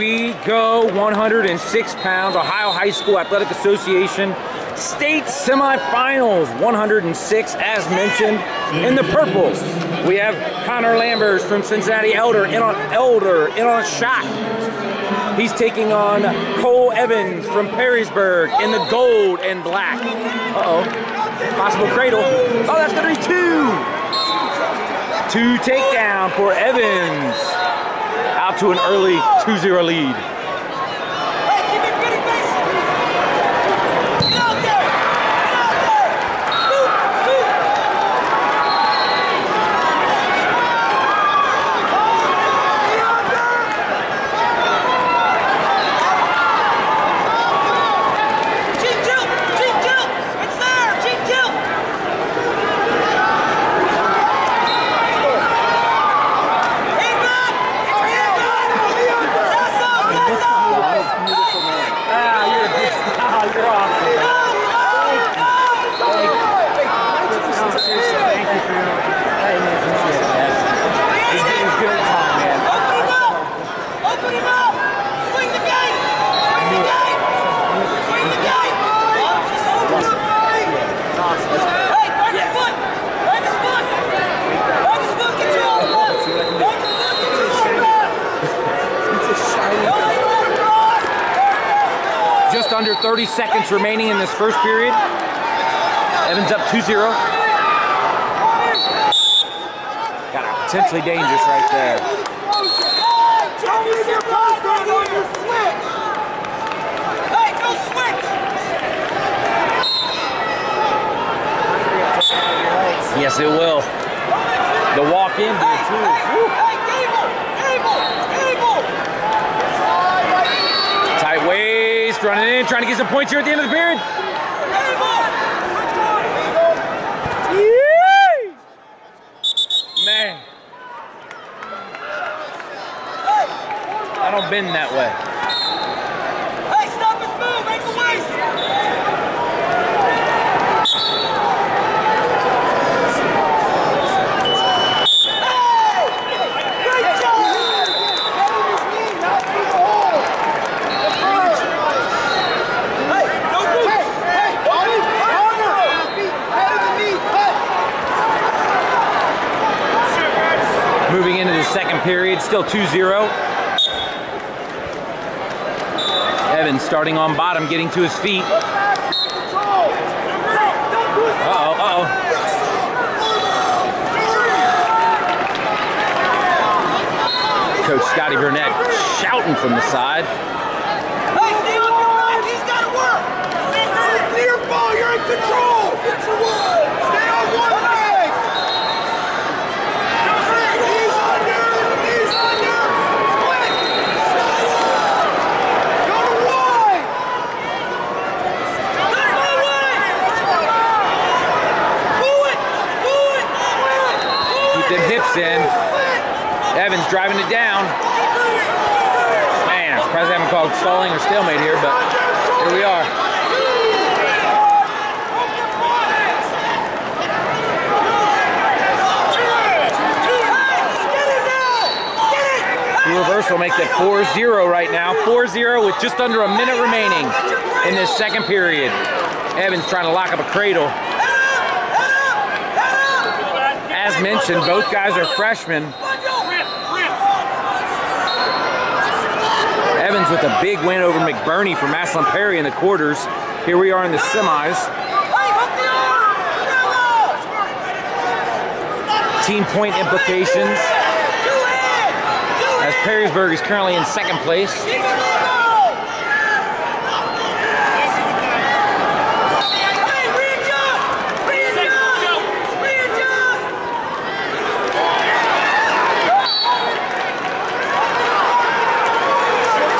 we go 106 pounds, Ohio High School Athletic Association state semifinals, 106 as mentioned. In the purple, we have Connor Lambers from Cincinnati Elder in on Elder in on shot. He's taking on Cole Evans from Perrysburg in the gold and black. Uh-oh. Possible cradle. Oh, that's gonna be two. Two takedown for Evans. Out to an early 2-0 lead. Just under 30 seconds remaining in this first period. Evans up 2-0. Got a potentially dangerous right there. Yes, it will. The walk in did too. Woo. In, trying to get some points here at the end of the period. Yee! Man. I don't bend that way. Moving into the second period, still 2-0. Evans starting on bottom, getting to his feet. Uh-oh, uh-oh. Coach Scotty Burnett shouting from the side. You're in control! Stay on one leg! Knees under! Knees under! Split! Go to wide! Pull it! Pull it! Hips in. Evans driving it down. Man, I'm surprised they haven't called stalling or stalemate here, but here we are. The reversal makes it 4-0 right now. 4-0 with just under a minute remaining in this second period. Evans trying to lock up a cradle. Mentioned, both guys are freshmen. Evans with a big win over McBurney for Massillon Perry in the quarters. Here we are in the semis. Team point implications as Perrysburg is currently in second place.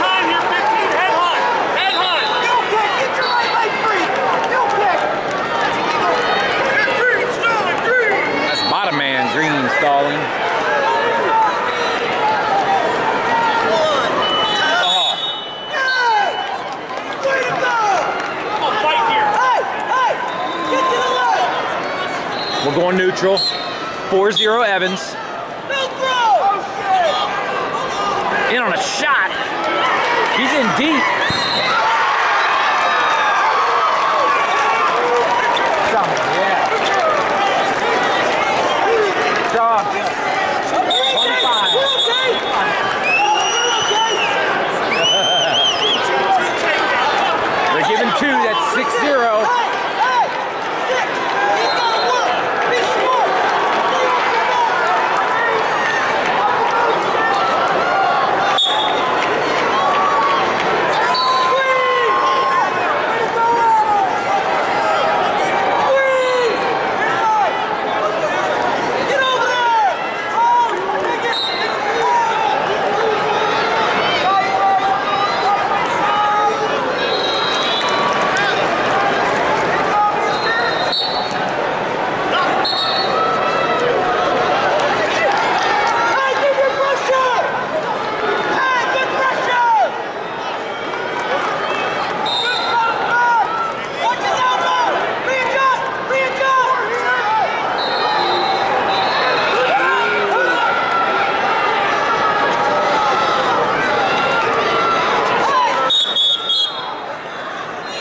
Time here, 15. Head hunt. Head hunt. Heel kick! Get your right leg free! Heel kick! That's bottom man, Green stalling. Oh, Hey! Way to go! Come on, fight here. Hey! Hey! Get to the left! we're going neutral. 4-0 Evans. No throw! Shit! In on a shot. He's in deep. Job, yeah. Job. 25. They're giving two, that's 6-0.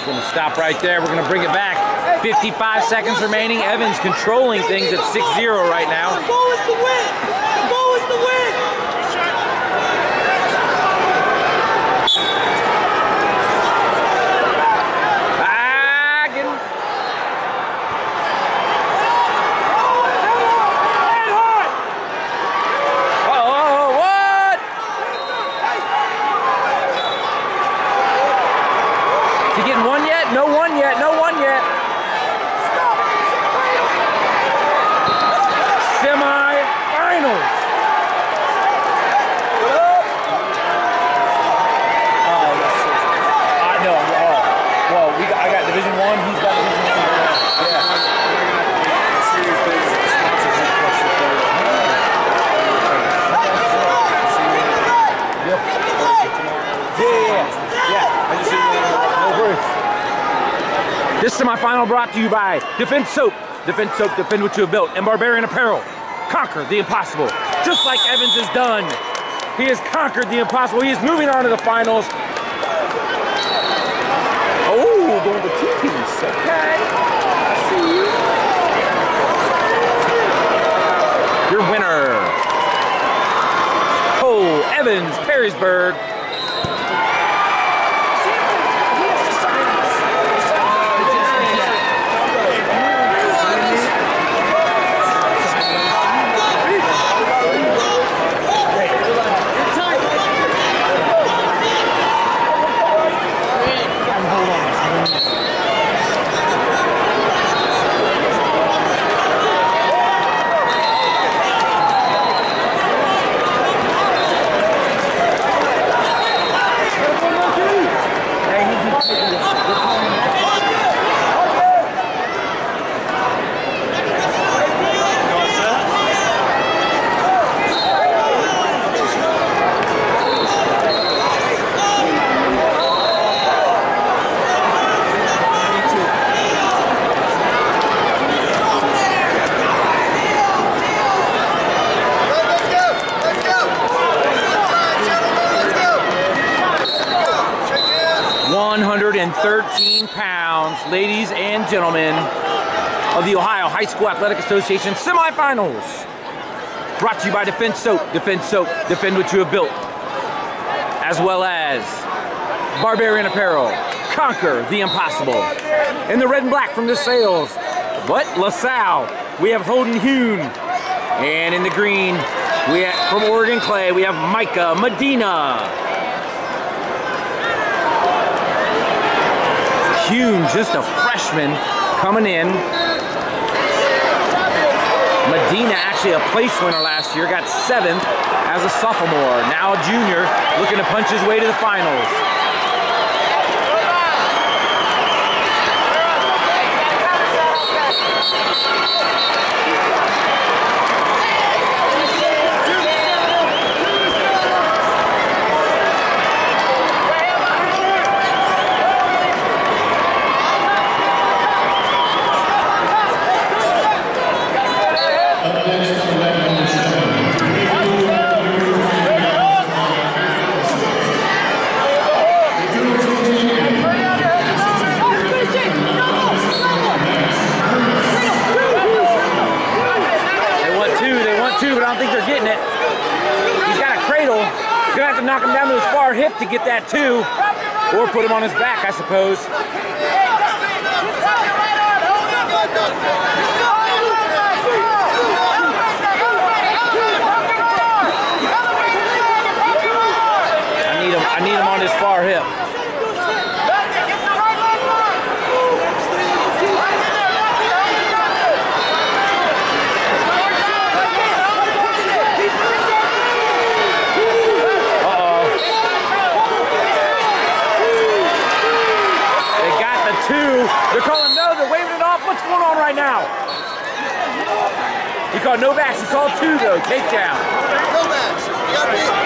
Gonna stop right there. We're gonna bring it back. 55 seconds remaining. Evans controlling things at 6-0 right now. The goal is to win. The goal is to win. Ah, getting... Oh, oh, oh, what? Is he getting one yet? No one yet. No one yet. Semi-finals. Oh, that's so- I know. Oh, well, we got, I got Division One. He's got Division One. Yeah. Yeah, yeah, yeah. No worries. This semifinal brought to you by Defense Soap. Defense Soap, defend what you have built. And Barbarian Apparel. Conquer the impossible. Just like Evans has done. He has conquered the impossible. He is moving on to the finals. Oh, going to two-piece. Okay. Your winner, Cole Evans, Perrysburg. Let's go. Let's go. Gentlemen, let's go. Shake hands. 113 pounds, ladies and gentlemen, of the Ohio High School Athletic Association semifinals. Brought to you by Defense Soap. Defense Soap, defend what you have built. As well as Barbarian Apparel, conquer the impossible. In the red and black from the sales, but LaSalle, we have Holden Hune. And in the green, we have, from Oregon Clay, we have Micah Medina. Hune, just a freshman coming in. Medina, actually a place winner last year, got seventh as a sophomore. Now a junior, looking to punch his way to the finals. two, or put him on his back, I suppose. called no vax. It's called two, though. Takedown. No vax.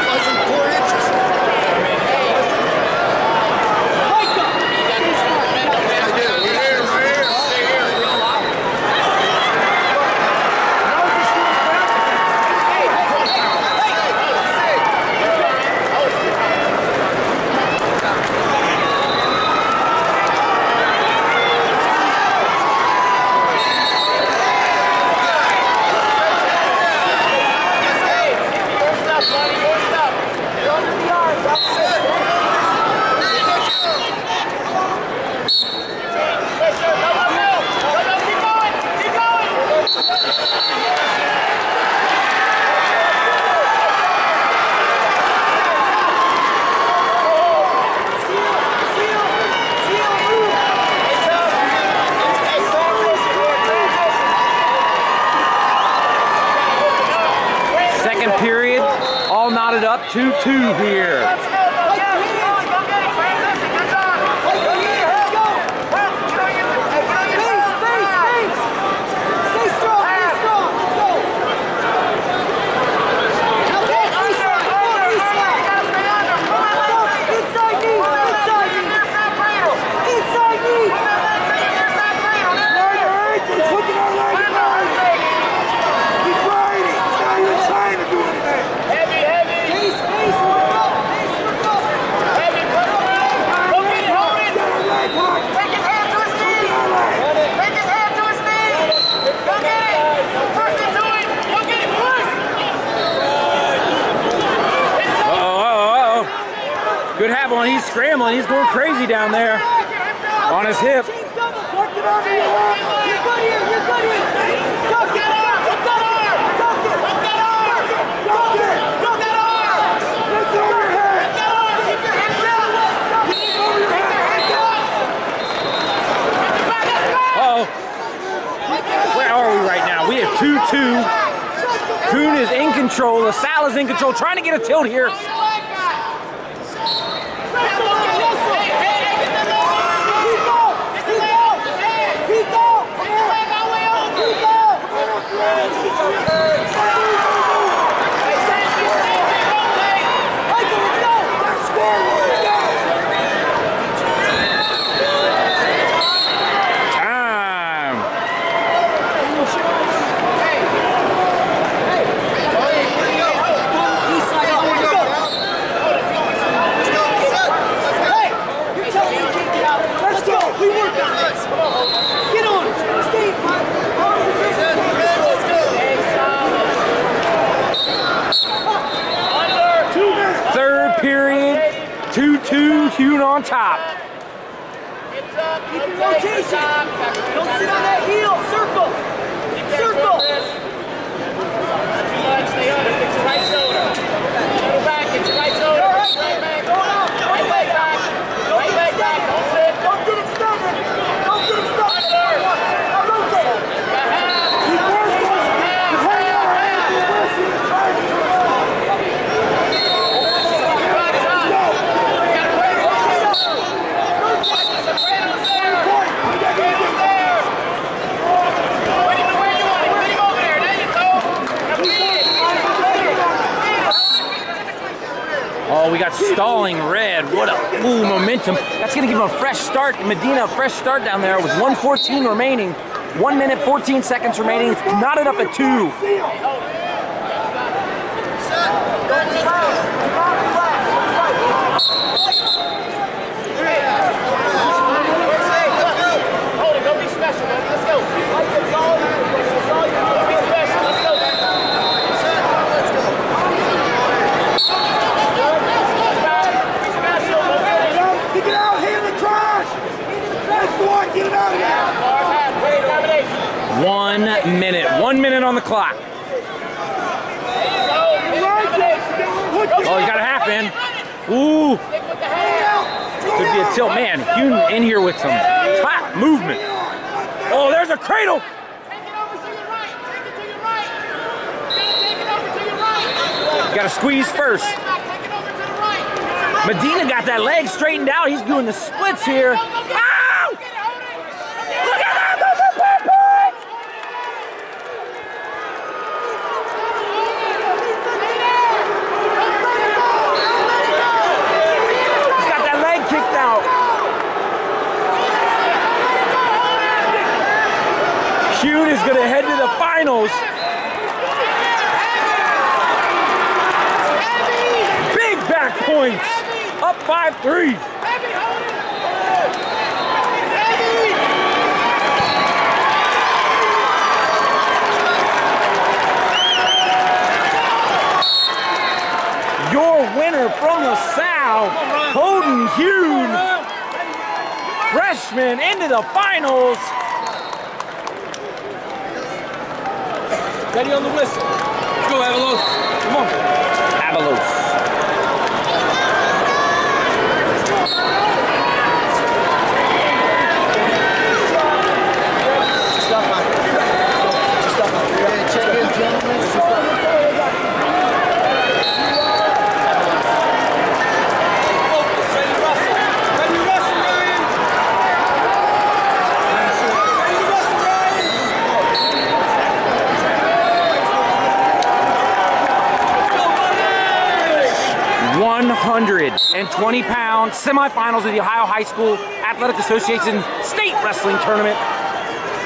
2-2 here. tilt here start down there with 114 remaining. One minute, 14 seconds remaining. It's knotted up at two. Minute One minute on the clock. Oh, he got a half in. Ooh, could be a tilt. Man, Hune in here with some top movement. Oh, there's a cradle. Got to squeeze first. Medina got that leg straightened out. He's doing the splits here. Ow! Look at that! That's a perfect! He's got that leg kicked out. Hune is going to head to the finals. Big back points. 5-3. Your winner from LaSalle, Holden Hune. Freshman into the finals. Ready on the whistle. Let's go, Avalos. Come on. Avalos. Focus. Ready, Russell. Ready, Russell, Ryan. Ready, Russell, Ryan. Let's go, buddy. 120 pounds, semifinals of the Ohio High School Athletic Association State Wrestling Tournament.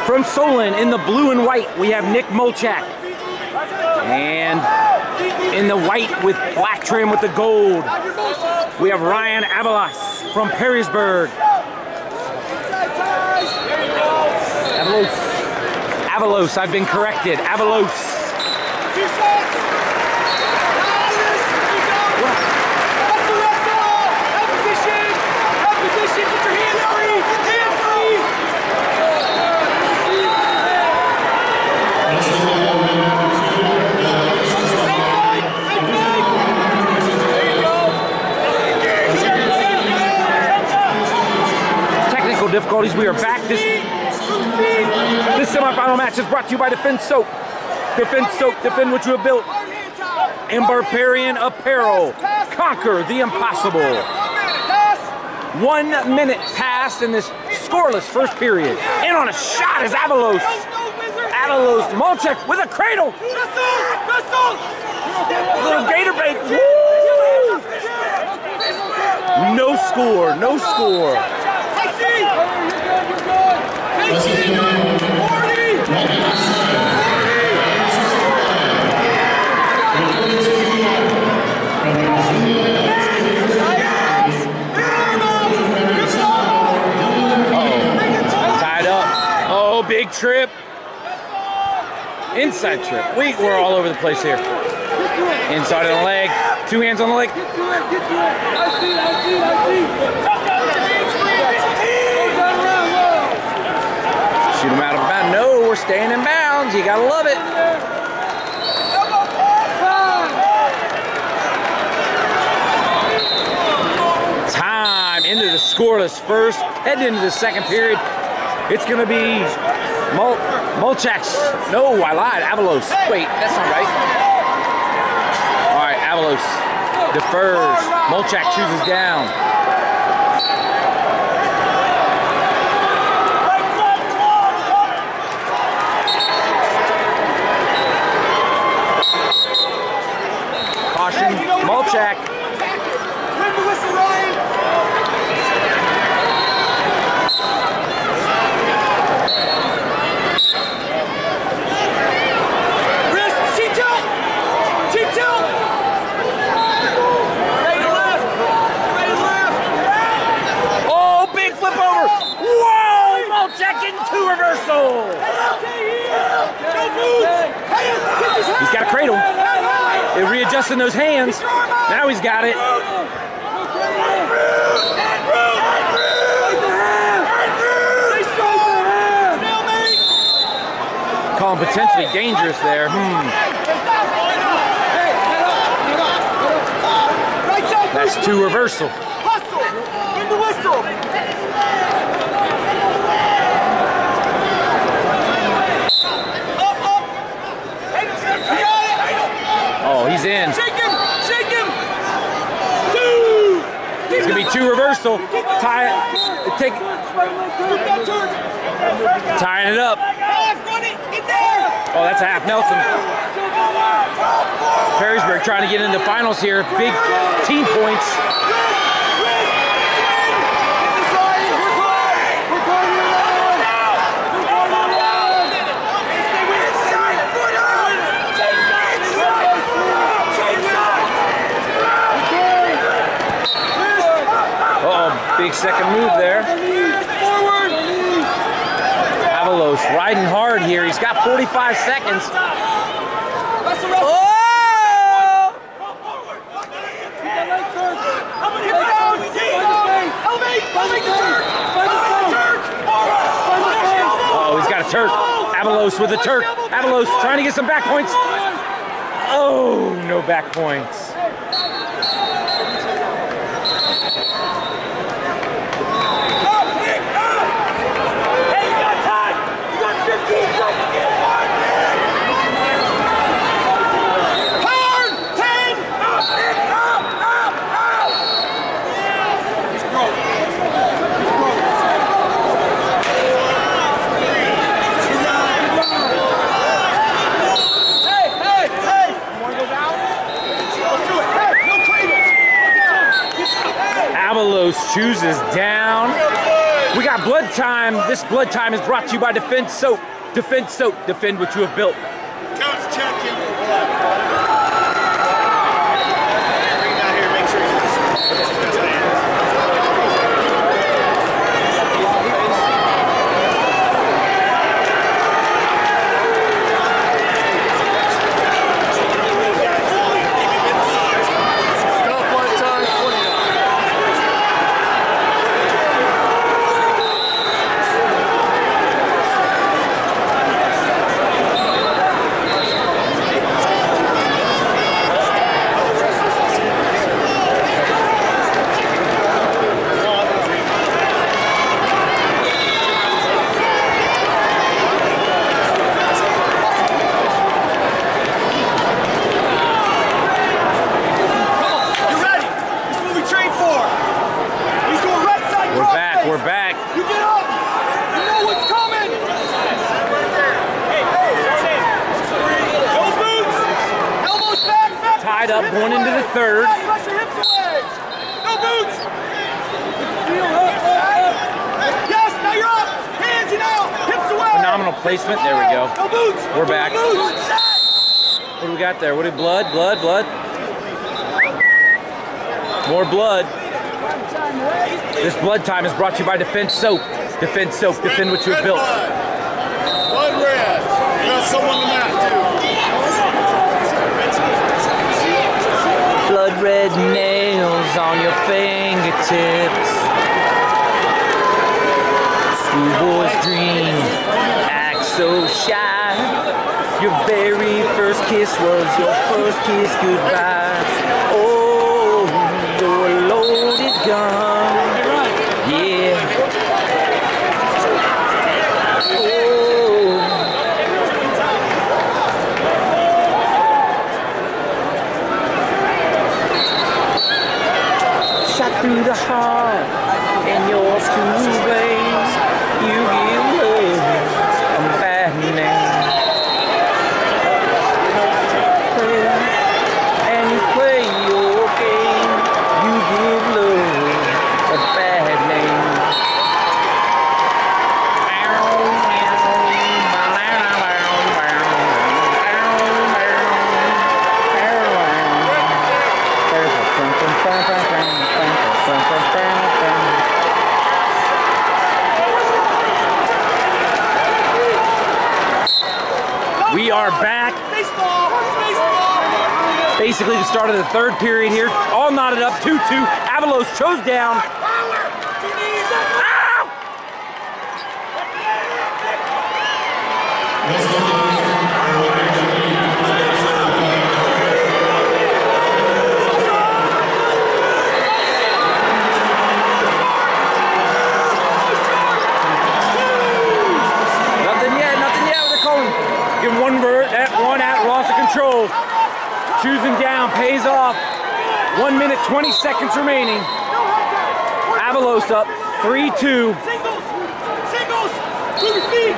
From Solon in the blue and white, we have Nick Molchak. And in the white with black trim with the gold, we have Ryan Avalos from Perrysburg. Avalos. Avalos, I've been corrected. Avalos. Difficulties. We are back. This this semifinal match is brought to you by Defend Soap. Defend Soap. Defend what you have built. And Barbarian Apparel. Conquer the impossible. One minute passed in this scoreless first period. In on a shot is Avalos. Avalos. Molchak with a cradle. Little gator bait. No score. No score. Oh, big trip. Inside trip. We, we're all over the place here. Inside of the leg. Two hands on the leg. Shoot him out of bounds. No, we're staying in bounds. You gotta love it. Time into the scoreless first, heading into the second period. It's gonna be Mul- Mulchak's. No, I lied. Avalos. Wait, that's not right. All right, Avalos defers. Mulchak chooses down. Caution, Mulchak. Win the whistle, Ryan. Wrist, cheek tilt. Cheek tilt. Right to left. Right to left. Oh, big flip over. Whoa, Mulchak into reversal. No boots. Hey, get Oh, his He's got a cradle. They're readjusting those hands. Now he's got it. call him potentially dangerous there. Hmm. That's two reversal. Hustle. In the whistle. Up, up. Hey, you got it. Oh, he's in. Shake him. Shake him. Two. It's gonna be two reversal. Tie it. Take turn. tying it up. Half, run it. Get there. Oh, that's a half Nelson. Perrysburg trying to get into the finals here. Big team points. Oh, big second move there. Avalos riding hard here. He's got 45 seconds. Oh! Oh, he's got a Turk. Avalos with a Turk. Avalos trying to get some back points. Oh, no back points. Hey, hey, hey! You wanna go down? Let's do it. Hey, no cradles. Go down. Hey. Avalos chooses down. We got blood time. This blood time is brought to you by Defense Soap. Defense Soap. Defend what you have built. Coach checking. Bring it down here. Make sure he's Stopwatch time 29. You ready? This is what we trained for. He's going right side We're cross back. face. We're back. You get up. You know what's coming. Hey, hey, No boots. Elbows back, back. Tied up Hips going into away. the third. Yeah, you let your hips away. No boots. Yes, now you're up. Hands you now. Hips away. Phenomenal placement. There we go. No boots. We're No back. boots. What do we got there? What did blood? Blood? Blood? More blood. This blood time is brought to you by Defense Soap. Defense Soap. Defend what you have built. blood. Blood red. You got someone to that too. Blood red nails on your fingertips. Schoolboy's dream. Act so shy. Your very first kiss was your first kiss goodbye. Oh, your loaded gun. Yeah. Oh. Shot through the heart and your two veins. You give love a bad name. And you play your game. You give love a bad name. We are back. Baseball. Baseball. Basically, the start of the third period here. All knotted up, 2 2. Avalos chose down. Two knees. Ow! choosing down pays off. One minute, 20 seconds remaining. Avalos up 3 2. Singles! Singles! To feet!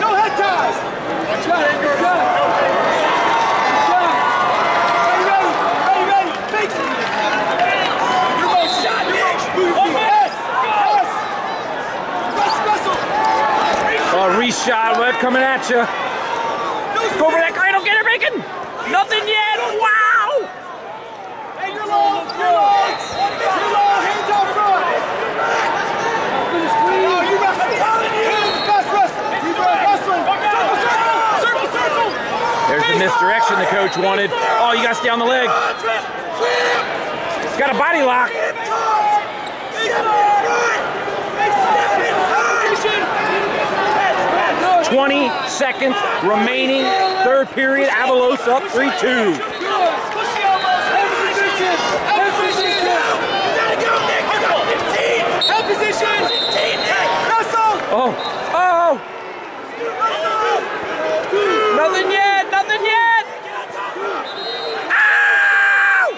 No head ties! Shot! Reshot, web coming at you. Go for that cradle, get her bacon. Nothing yet. Wow. Hey, you're long! You're long! You're long! Hands out front! Oh, you wrestling! Hands! Fast wrestling! You wrestling! Circle, circle! Circle, circle! There's the the coach wanted. Oh, you got to stay on the leg. It's got a body lock. 20 seconds remaining. Third period. Avalos up 3 2. Oh, oh. Nothing yet. Nothing yet. Ow!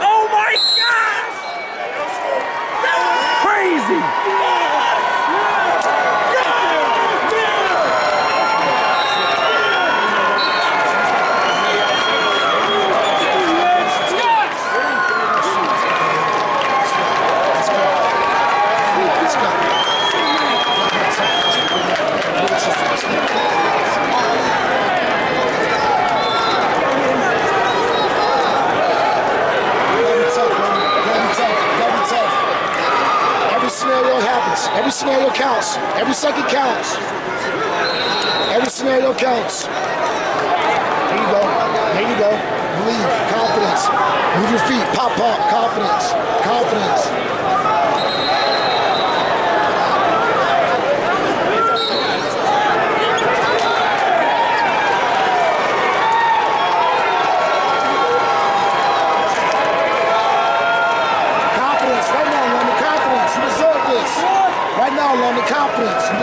Oh my gosh! Crazy! Gotta be tough, man. Gotta be tough. Gotta be tough. Every scenario happens. Every scenario counts. Every second counts. Every scenario counts. There you go. There you go. Believe. Confidence. Move your feet. Pop, pop. Confidence. Confidence. Confidence. Right now, London. Confidence. You deserve this. Right now, London.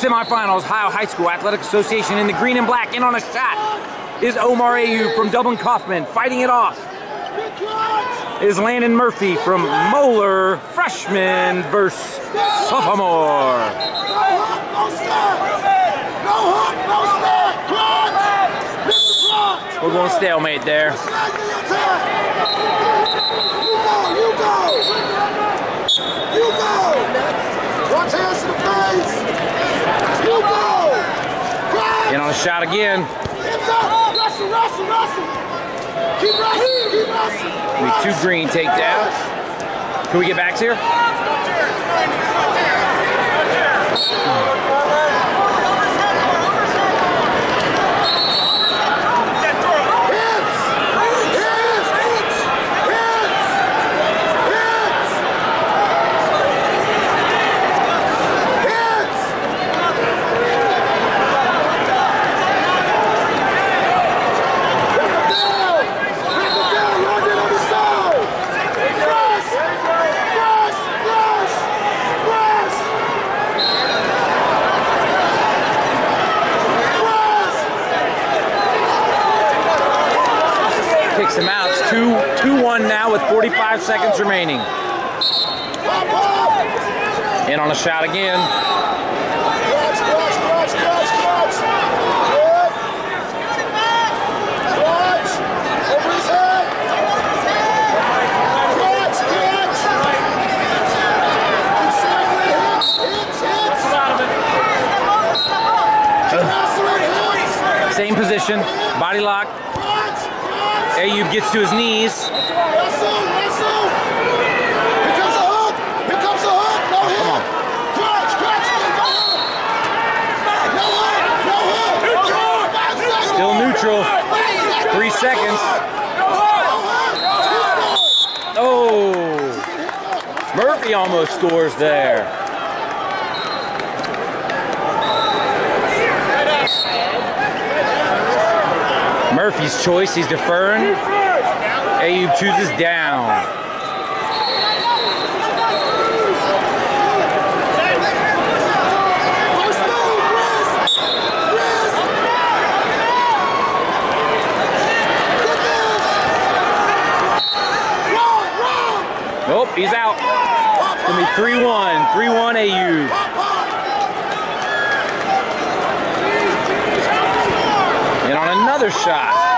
Semifinals, Ohio High School Athletic Association in the green and black. In on a shot is Omar Ayub from Dublin Coffman fighting it off. Is Landon Murphy from Moeller, freshman versus sophomore. We're going stalemate there. You go, you go. You go. Watch to the go. Clutch. In on a shot again. Wrestle, wrestle, wrestle. Keep wrestling, keep wrestling. We two green takedown. Can we get back here? Hmm. Hits! Hits! Hits! Hits! Hits! Break it down! Break it down! London on the side! Press! Press! Press! Press! Press! Kicks him out. It's 2 2 1 with 45 seconds remaining. In on a shot again. Same position. Body lock. Ayub gets to his knees. seconds. Oh, Murphy almost scores there. Murphy's choice, he's deferring. Ayub chooses down. He's out. It's going to be 3-1. 3-1 Ayub. And on another shot.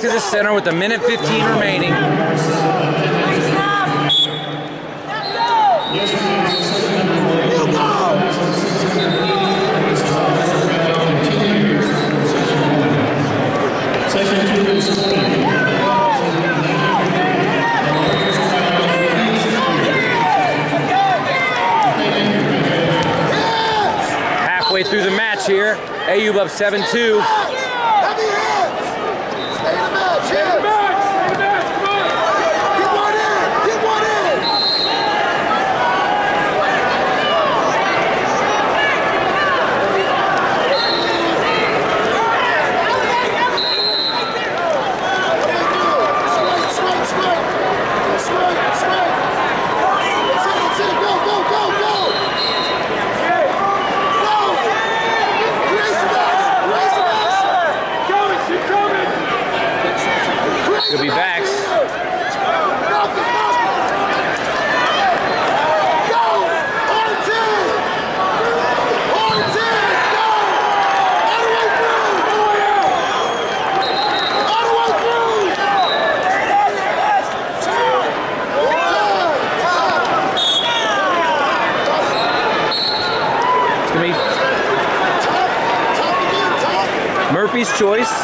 to the center with a minute 15 remaining. Halfway through the match here, Ayub up 7-2. choice.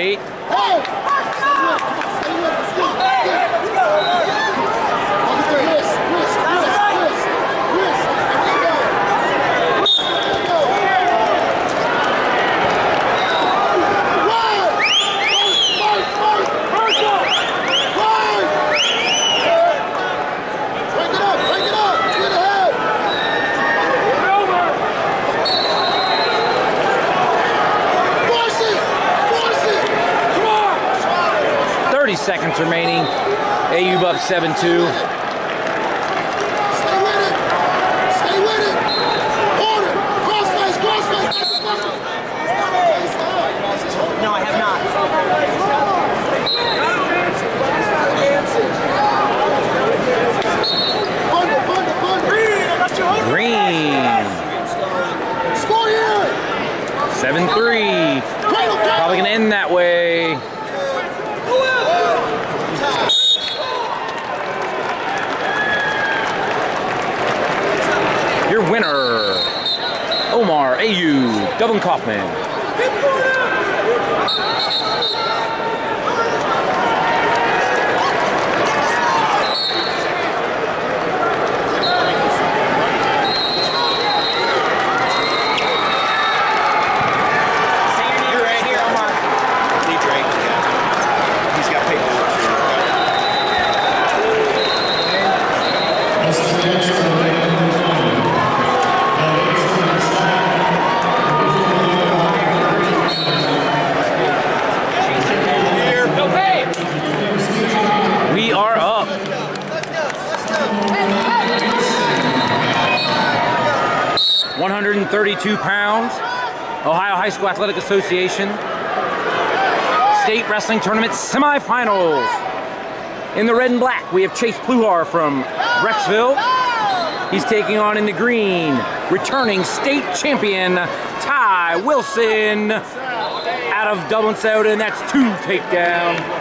eight. 7-2. Two pounds, Ohio High School Athletic Association State Wrestling Tournament semifinals. In the red and black, we have Chase Pluhar from Brecksville. He's taking on in the green, returning state champion Ty Wilson out of Dublin, Scioto, and that's two takedown.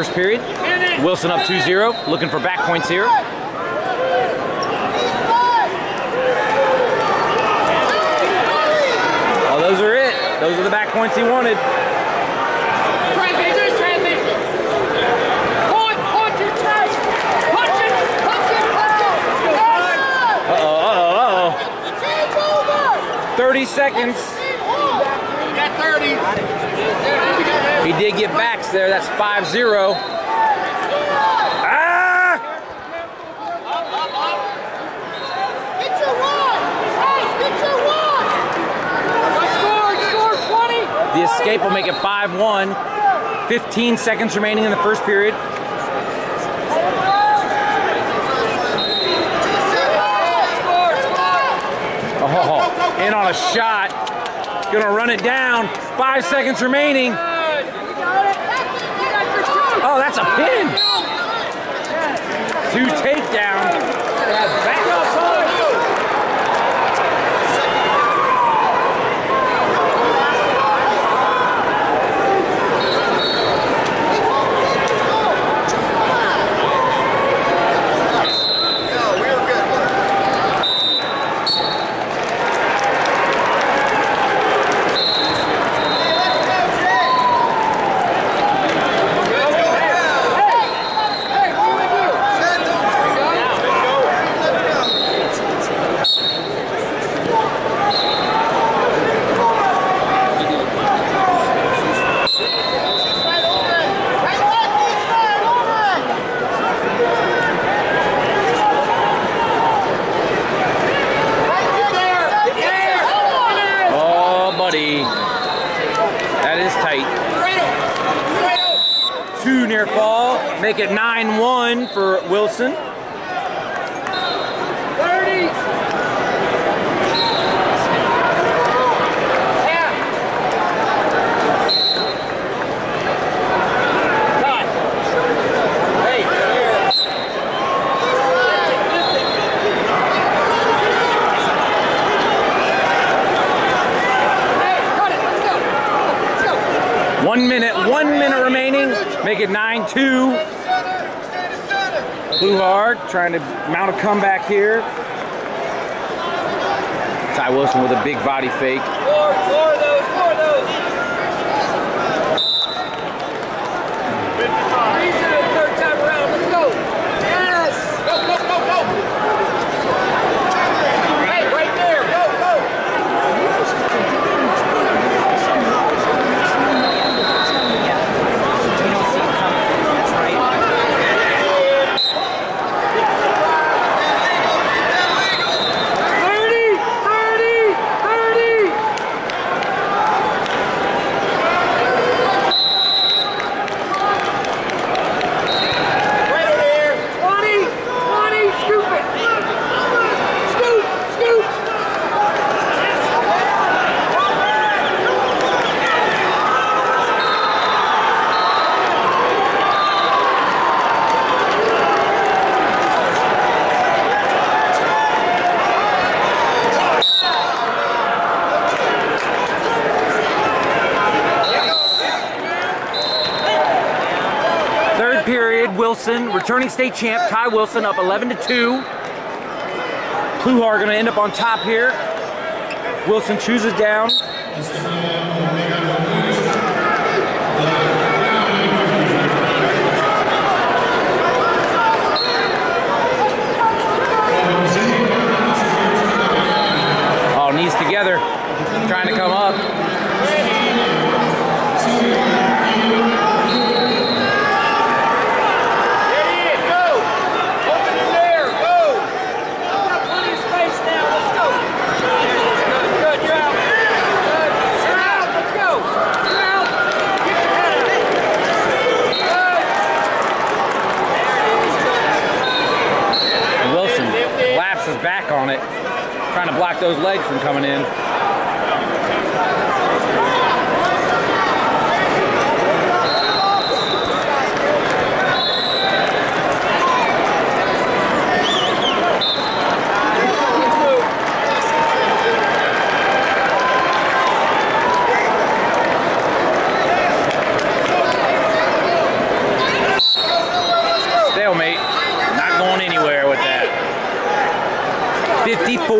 First period. Wilson up 2-0, looking for back points here. Oh, those are it. Those are the back points he wanted. 30 seconds. He did get there. That's 5-0. Ah! The escape will make it 5-1. 15 seconds remaining in the first period. Oh, in on a shot. Gonna run it down. Five seconds remaining. Oh, that's a pin. Two takedown. Back up. No, we were good. Oh, buddy. That is tight. Two near fall. Make it 9-1 for Wilson. One minute, one minute remaining. Make it 9-2. Trying to mount a comeback here. Ty Wilson with a big body fake. Go, go, go, go. Hey, right there. Go, go. Wilson, returning state champ Ty Wilson, up 11 to 2. Pluhar going to end up on top here. Wilson chooses down. All knees together, trying to come up. There he is, go! Open in there, go! Plenty of space now, let's go! Good, good, you're out. Good, you're out, let's go! You're out! Get your head out. Good. Wilson collapses back on it, trying to block those legs from coming in. Stalemate, not going anywhere with that. 54 seconds remaining. Plenty of space. Hey, hey, fight, fight, fight. Off the whistle. Rotate to the foot in the mat. Go, go, go,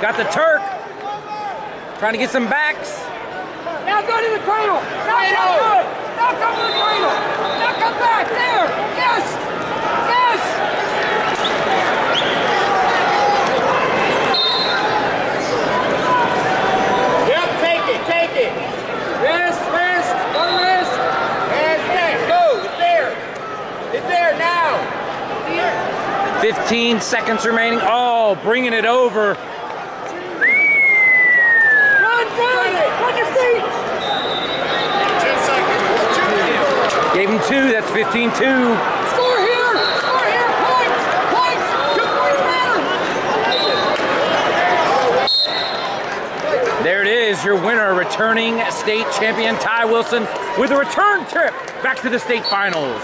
2. Score here, Ty. Got the Turk. Trying to get some backs. Now go to the cradle. Now come good. Now come to the cradle. Now come back. There. Yes. Yes. Yep, take it, take it. Wrist, wrist, one wrist. Hands back. Go. It's there. It's there now. 15 seconds remaining. Oh, bringing it over. Run, run. Run your feet. Gave him 15 2. Score here! Score here! Points! Points! Two points matter! There it is, your winner, returning state champion Ty Wilson with a return trip back to the state finals.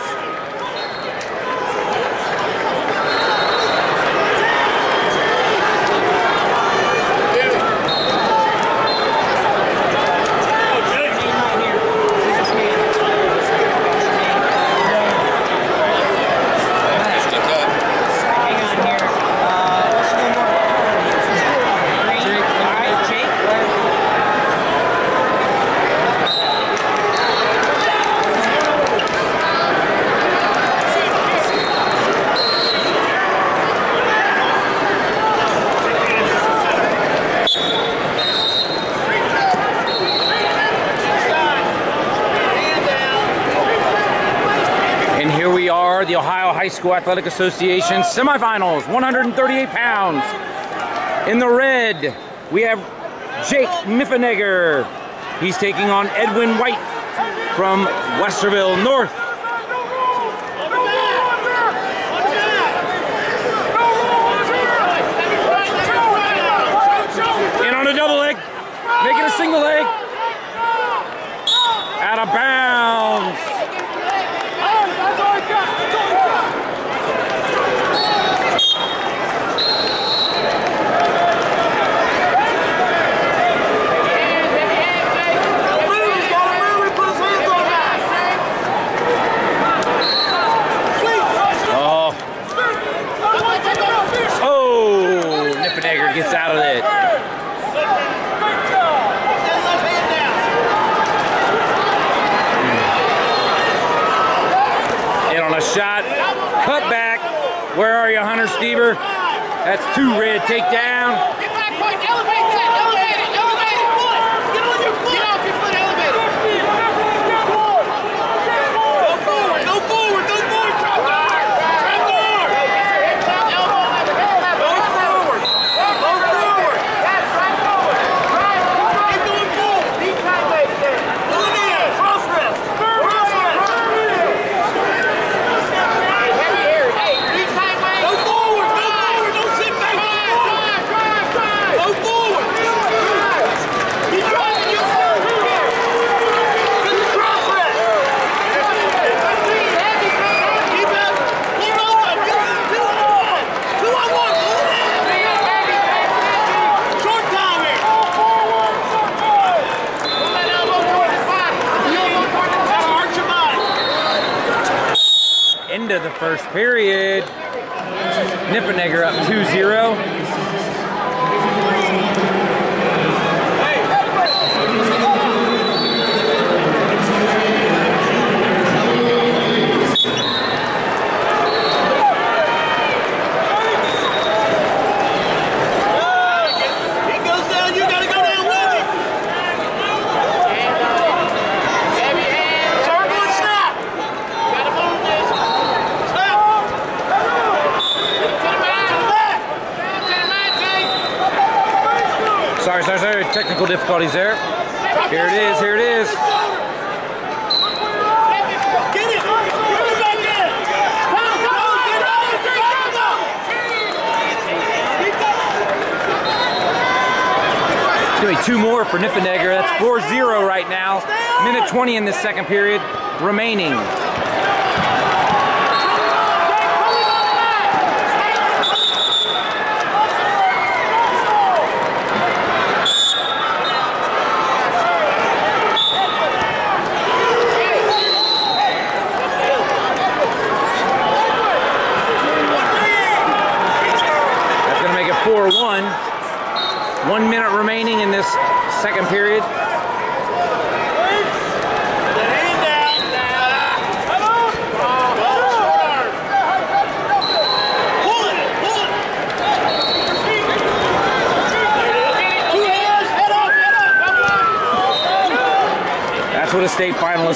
Hang on here. Uh, let's do more. Green. All right, Jake. And here we are, the Ohio High School Athletic Association semifinals, 138 pounds. In the red, we have Jake Niffenegger. He's taking on Edwin White from Westerville North.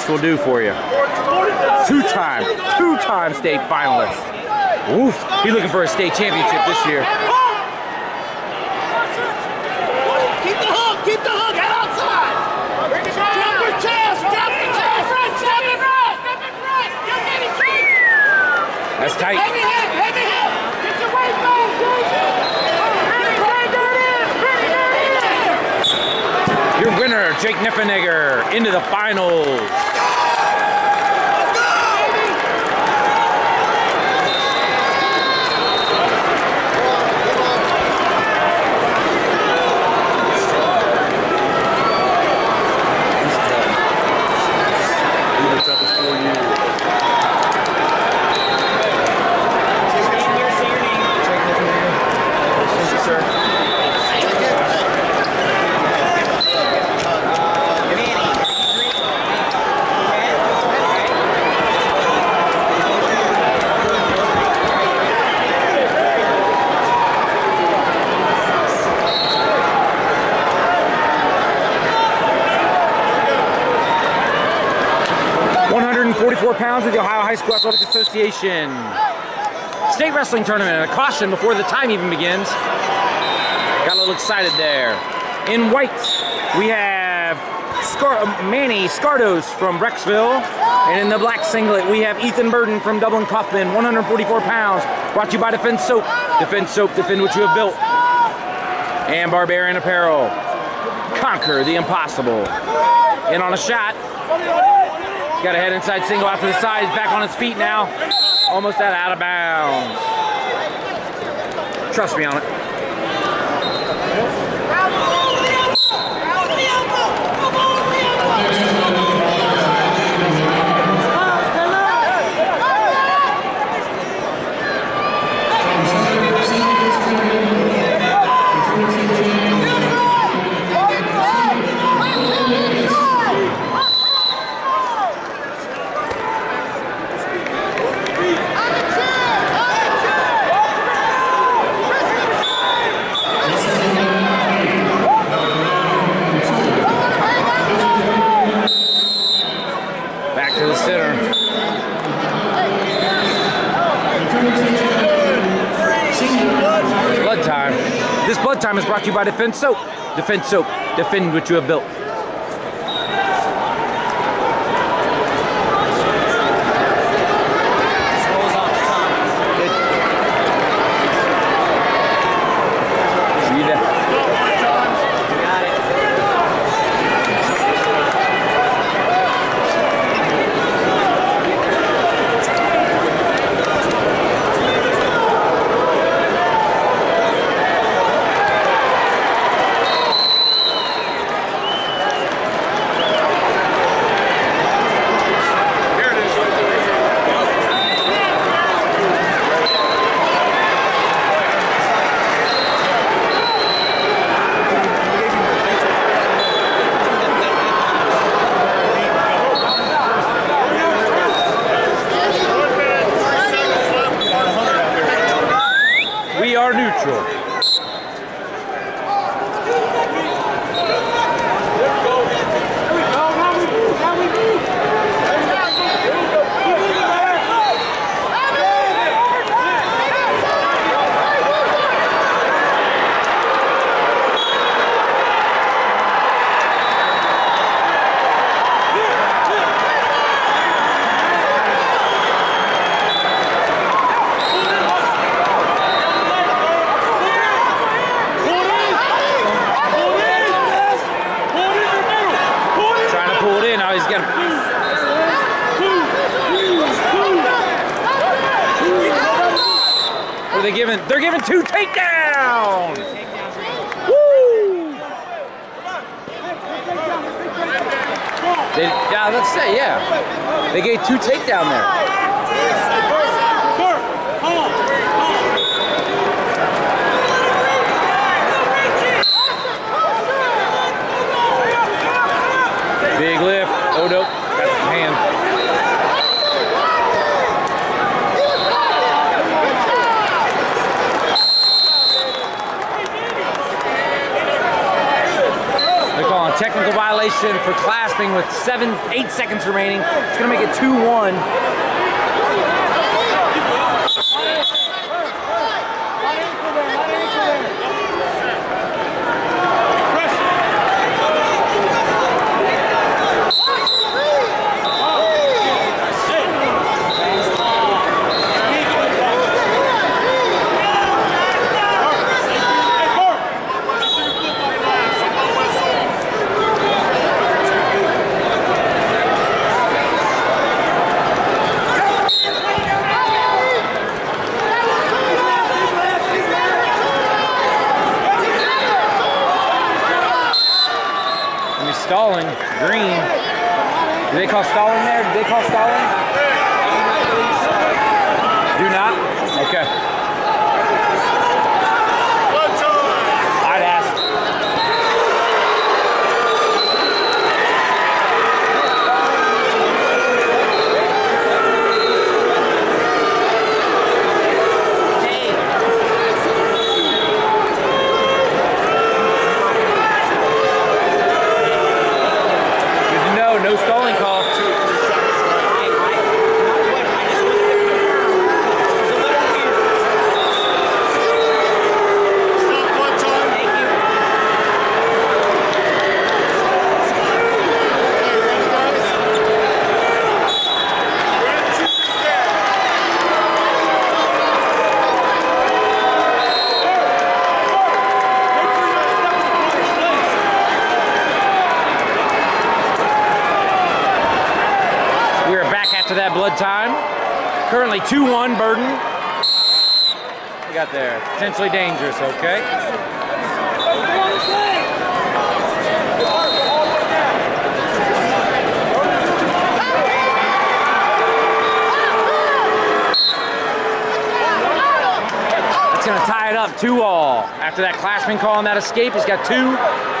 Will do for you. Two-time, two-time state finalist. Oof, he's looking for a state championship this year. Keep the hook. Keep the hook. Head outside. Drop your chest. Drop your chest. Step it right. Step it right. You get it, Jake. That's tight. Heavy hit. Heavy hit. Get your weight back, Jake. Bring that in. Bring. Your winner, Jake Niffenegger, into the finals. 44 pounds with the Ohio High School Athletic Association. State Wrestling Tournament a caution before the time even begins. Got a little excited there. In white, we have Scar Manny Scardos from Brecksville. And in the black singlet, we have Ethan Burden from Dublin Coffman, 144 pounds. Brought to you by Defense Soap. Defend Soap, defend what you have built. And Barbarian Apparel. Conquer the impossible. In on a shot. Got a head inside single out to the side. He's back on his feet now. Almost out, out of bounds. Trust me on it. Time is brought to you by Defense Soap. Defense Soap. Defend what you have built. seven, eight seconds remaining. It's going to make it 2 1. Currently 2-1 Burden. We got there. Potentially dangerous, okay? That's gonna tie it up, two all. After that classman call on that escape, he's got two.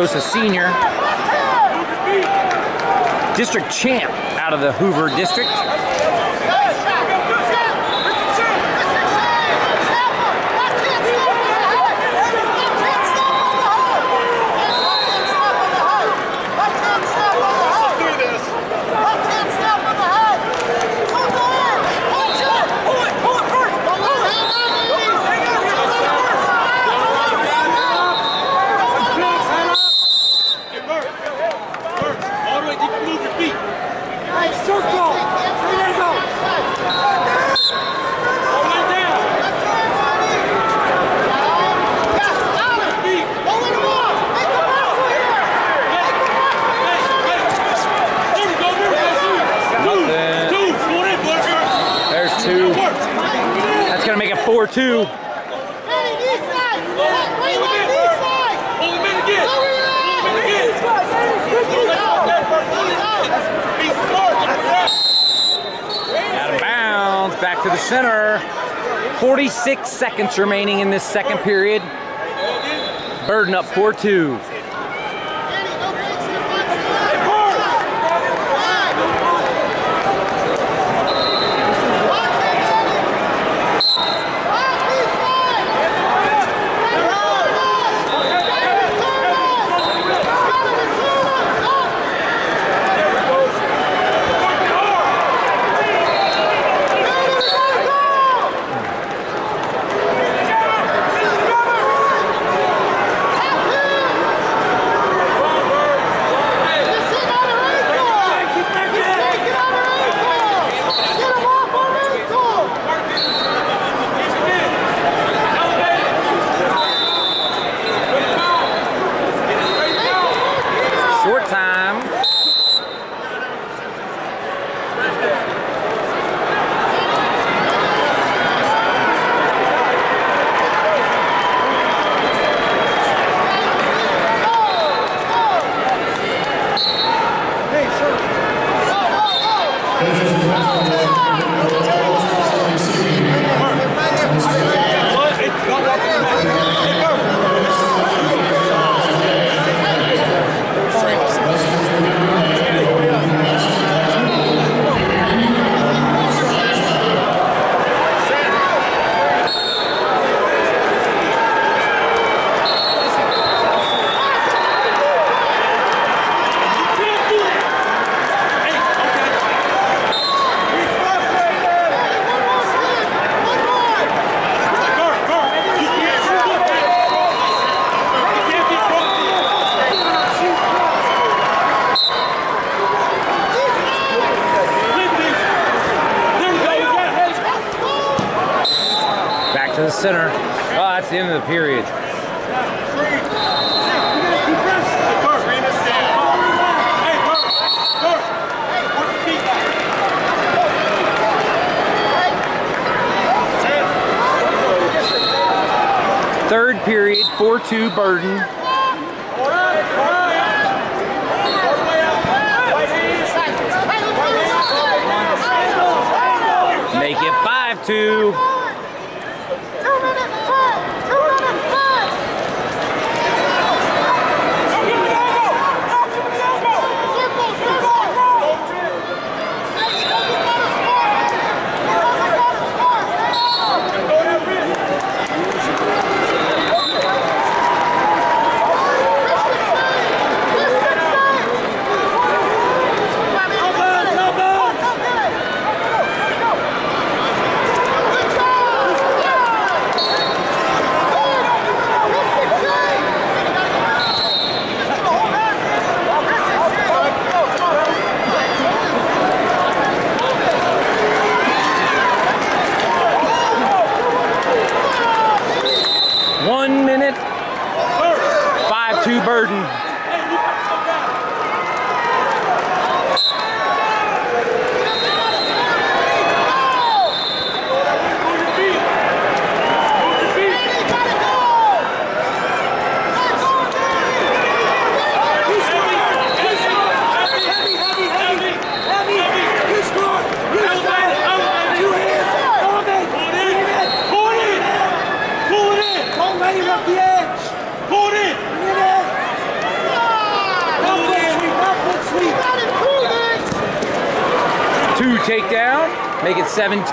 A senior. District champ out of the Hoover district. All the way, you can move your feet. Circle! There you go! All the way down. Feet. There we go, there we go. Nothing. Two. Two. Come on in, Butcher. There's two. Work. That's gonna make it 4-2. Hold him in. Hold him in again. Hold him in again. He's smart. Out of bounds, back to the center. 46 seconds remaining in this second period. Burden up 4-2. 7 2.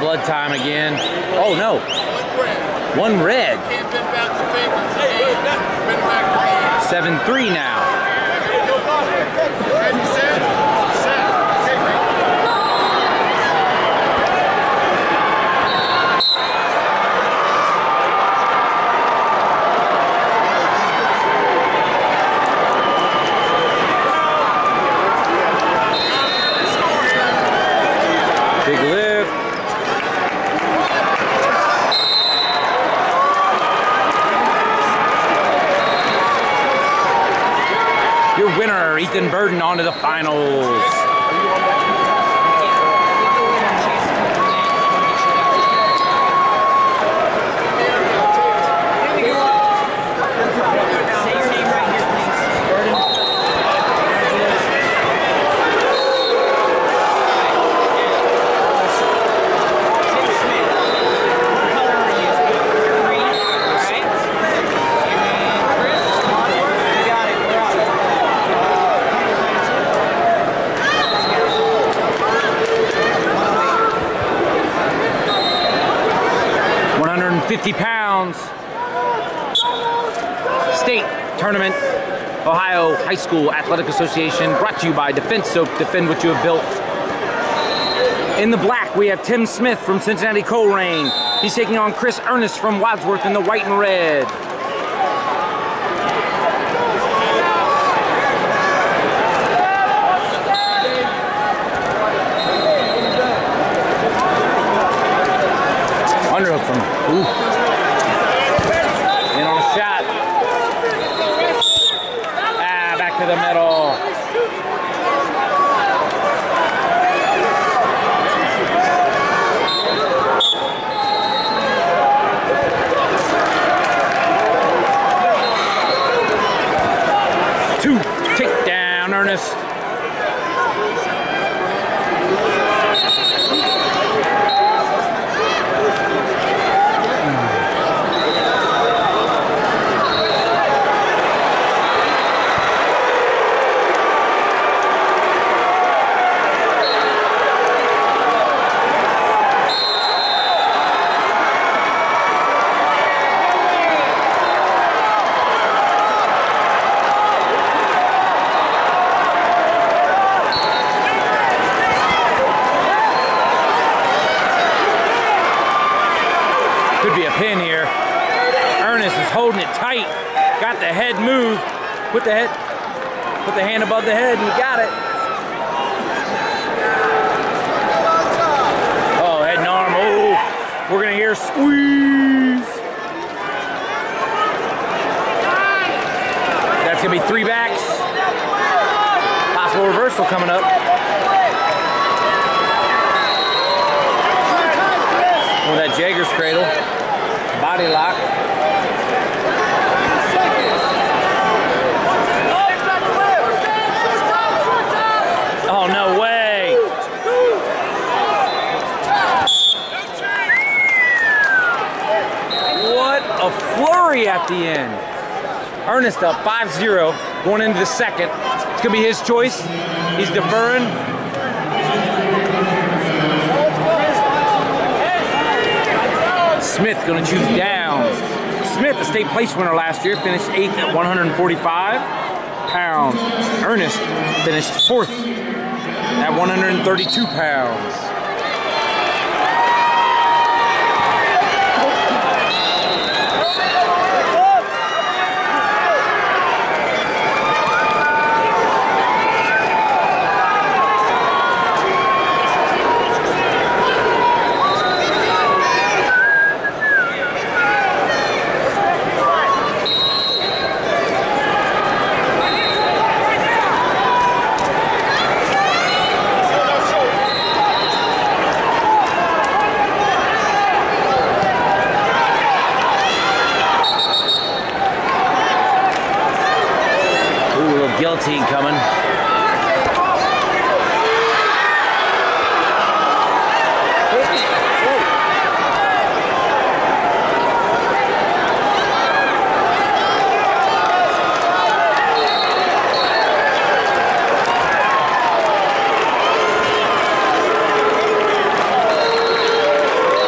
blood time again. Oh no. One red. 7-3 now. On to the finals. Say your name right here, please. Burden. Tim Smith. What color are you? Green. All right. And then Chris Wadsworth. You got it. We're up. One hundred and fifty pounds. State tournament. Ohio High School Athletic Association brought to you by Defense Soap. Defend what you have built. In the black, we have Tim Smith from Cincinnati Colerain. He's taking on Chris Ernest from Wadsworth in the white and red. Underhook from ooh. Above the head, and you got it. Oh, head and arm. Oh, we're gonna hear squeeze. That's gonna be three backs. Possible reversal coming up. With that Jager's cradle. Body lock. Oh, no way. What a flurry at the end. Ernest up 5-0 going into the second. It's going to be his choice. He's deferring. Smith going to choose down. Smith, the state place winner last year, finished eighth at 145 pounds. Ernest finished fourth at 132 pounds. Ooh, a little guillotine coming.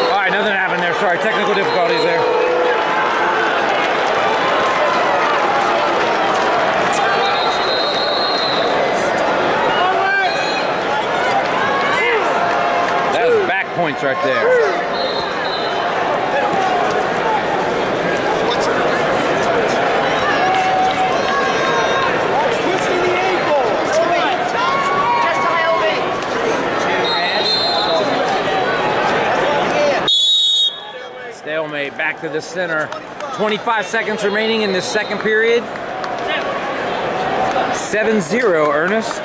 All right, nothing happened there. Sorry, technical difficulties there. That was back points right there. Twisting the ankle. Just high OB. Stalemate back to the center. 25 seconds remaining in this second period. 7-0, Ernest.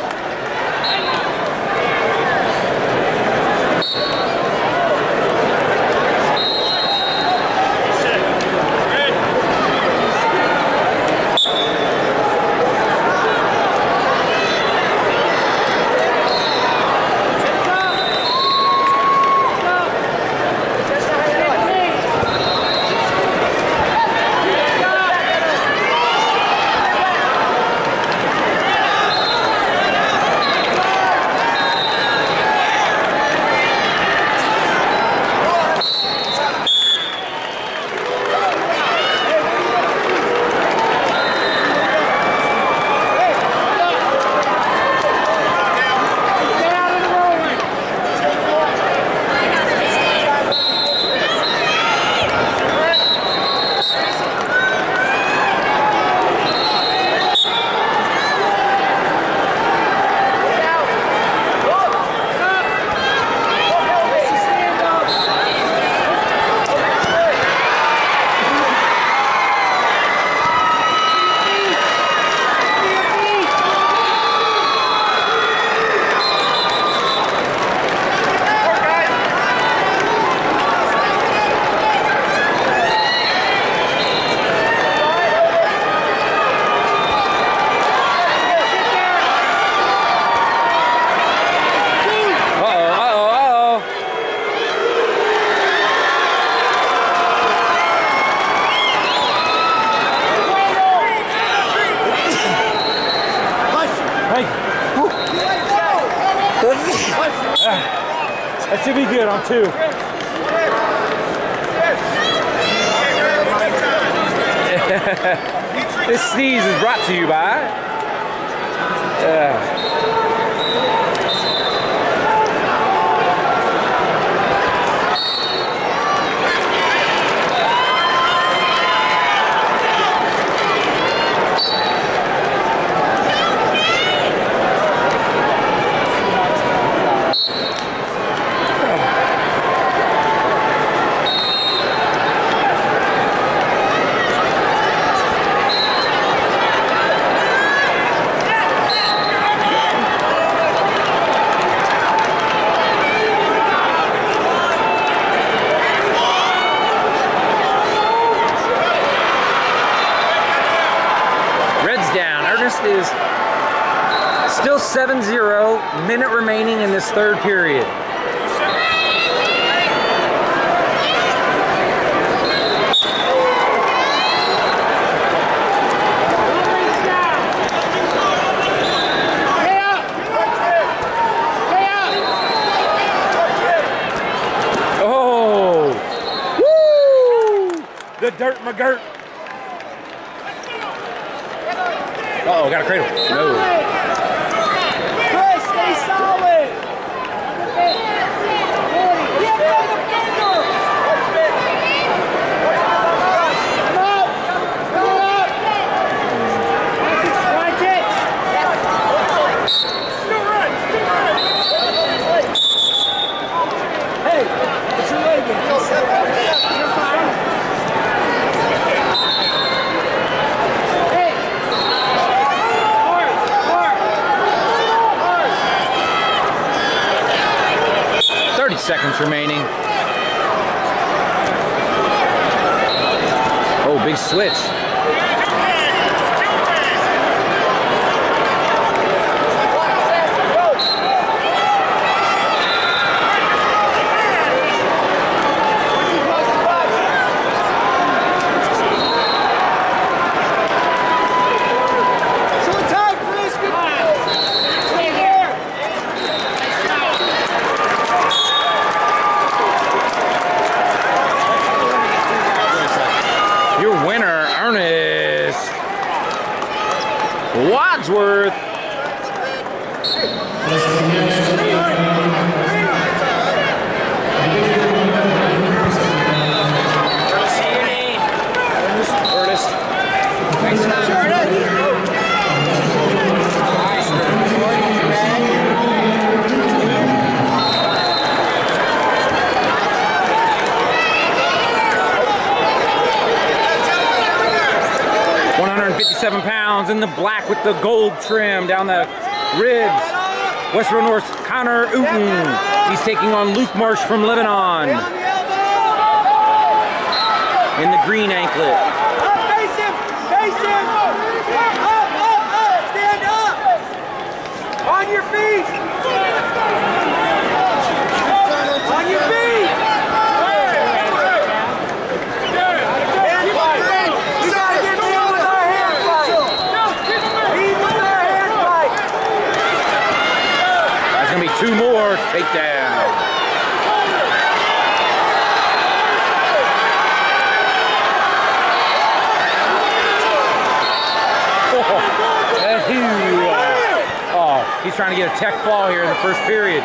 McGirt the gold trim down the ribs. Western North Connor Uten. He's taking on Luke Marsh from Lebanon. In the green anklet. breakdown. Oh, oh, he's trying to get a tech fall here in the first period.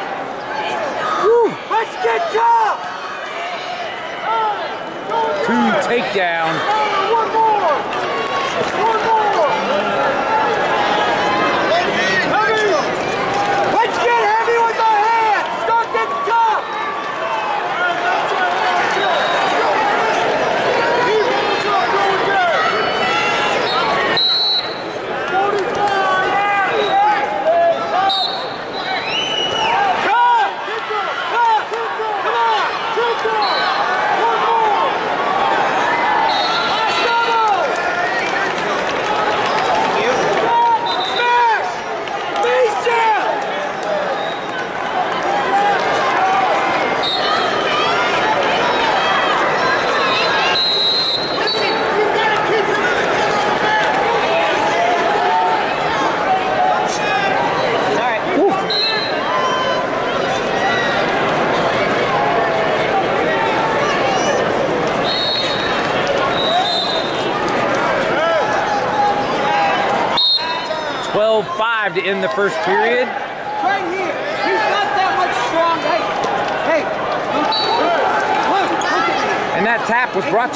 Let's get top. Two takedown.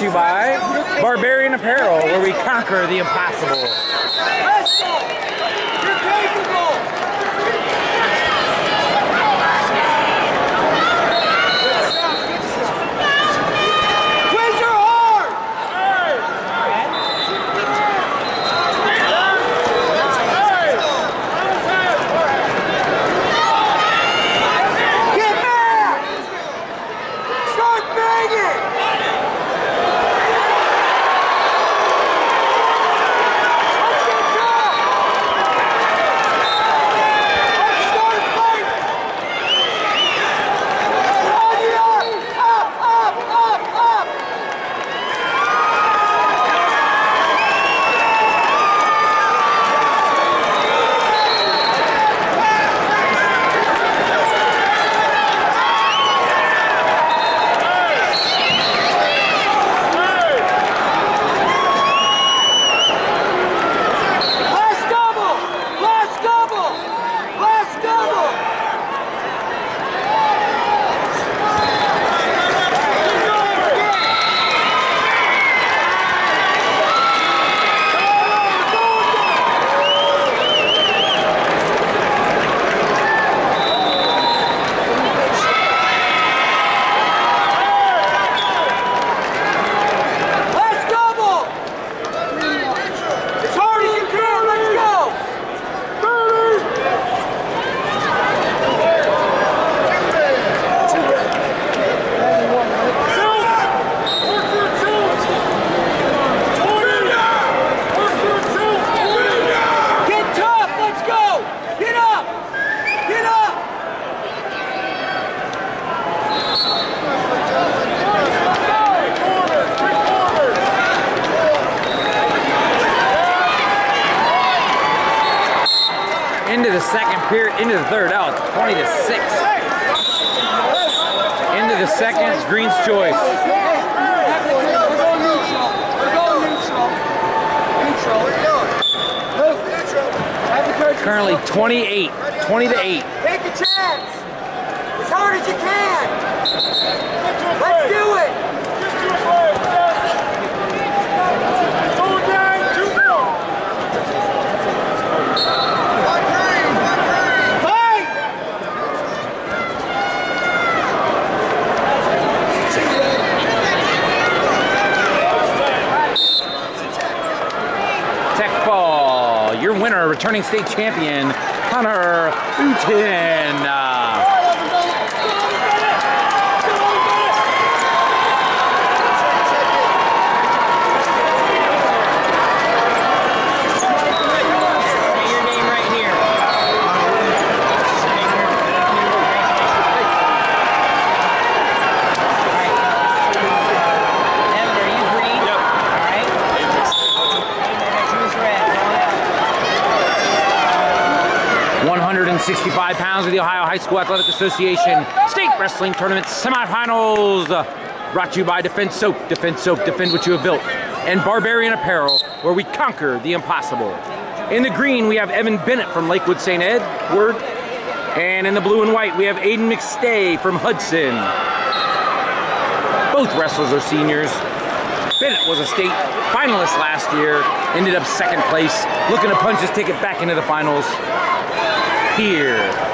you by returning state champion, Connor Uten. 65 pounds of the Ohio High School Athletic Association State Wrestling Tournament semifinals. Uh, brought to you by Defense Soap. Defense Soap, defend what you have built. And Barbarian Apparel, where we conquer the impossible. In the green, we have Evan Bennett from Lakewood St. Ed, Word. And in the blue and white, we have Aiden McStay from Hudson. Both wrestlers are seniors. Bennett was a state finalist last year, ended up second place, looking to punch his ticket back into the finals here.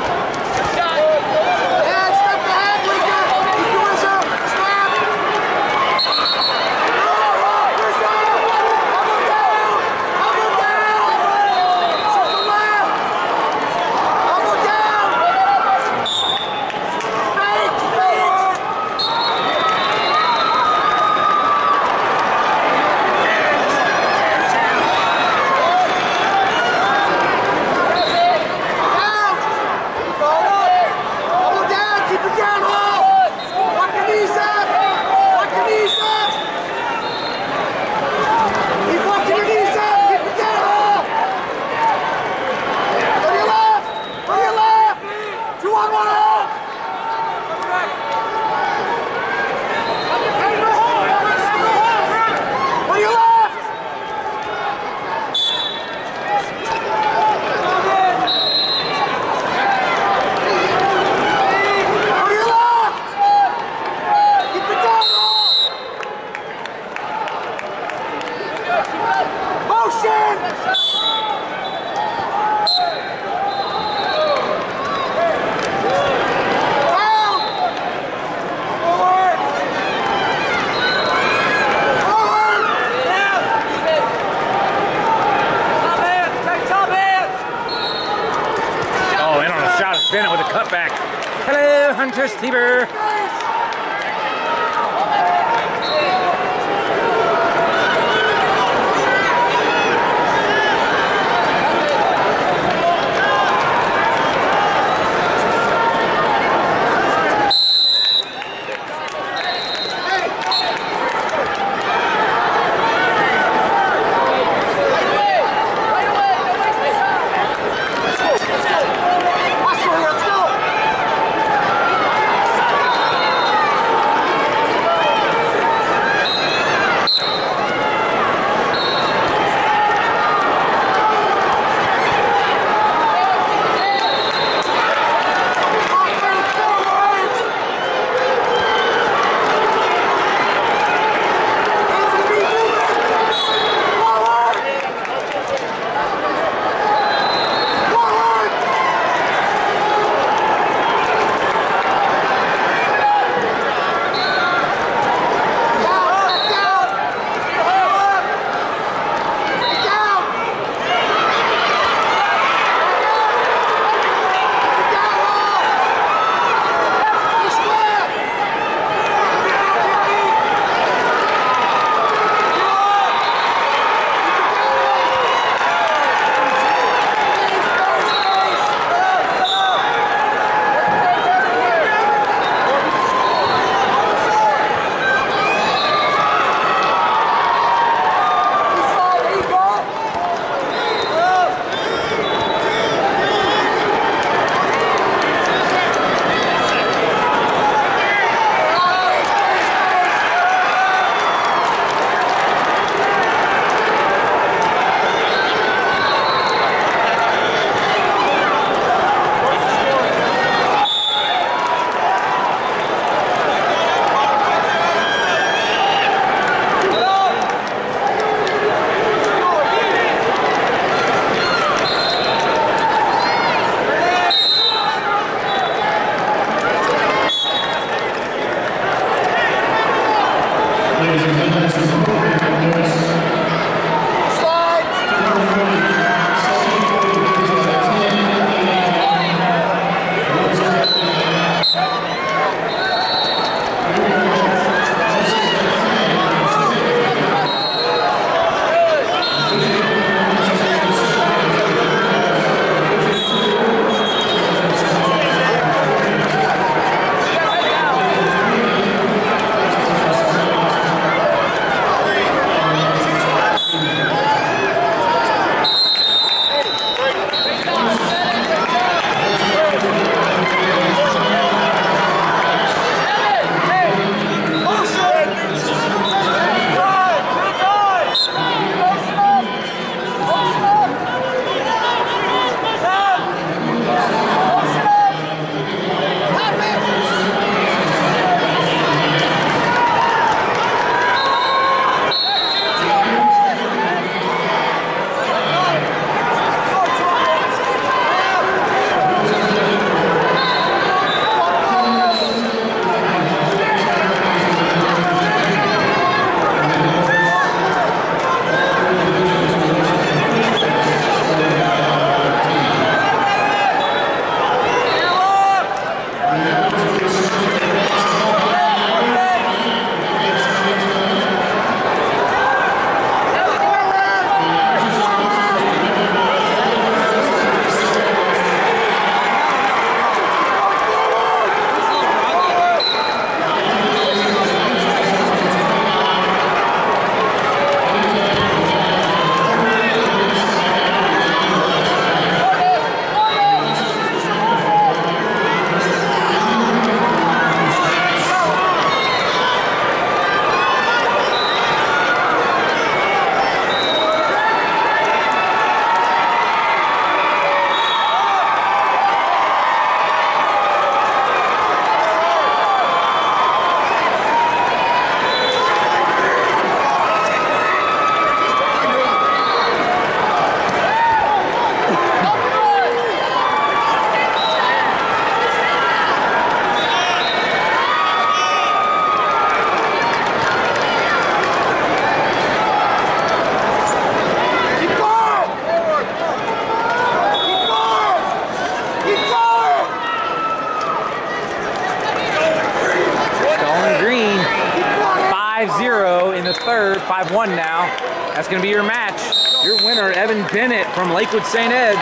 third, 5-1 now. That's going to be your match. Your winner, Evan Bennett from Lakewood St. Ed's.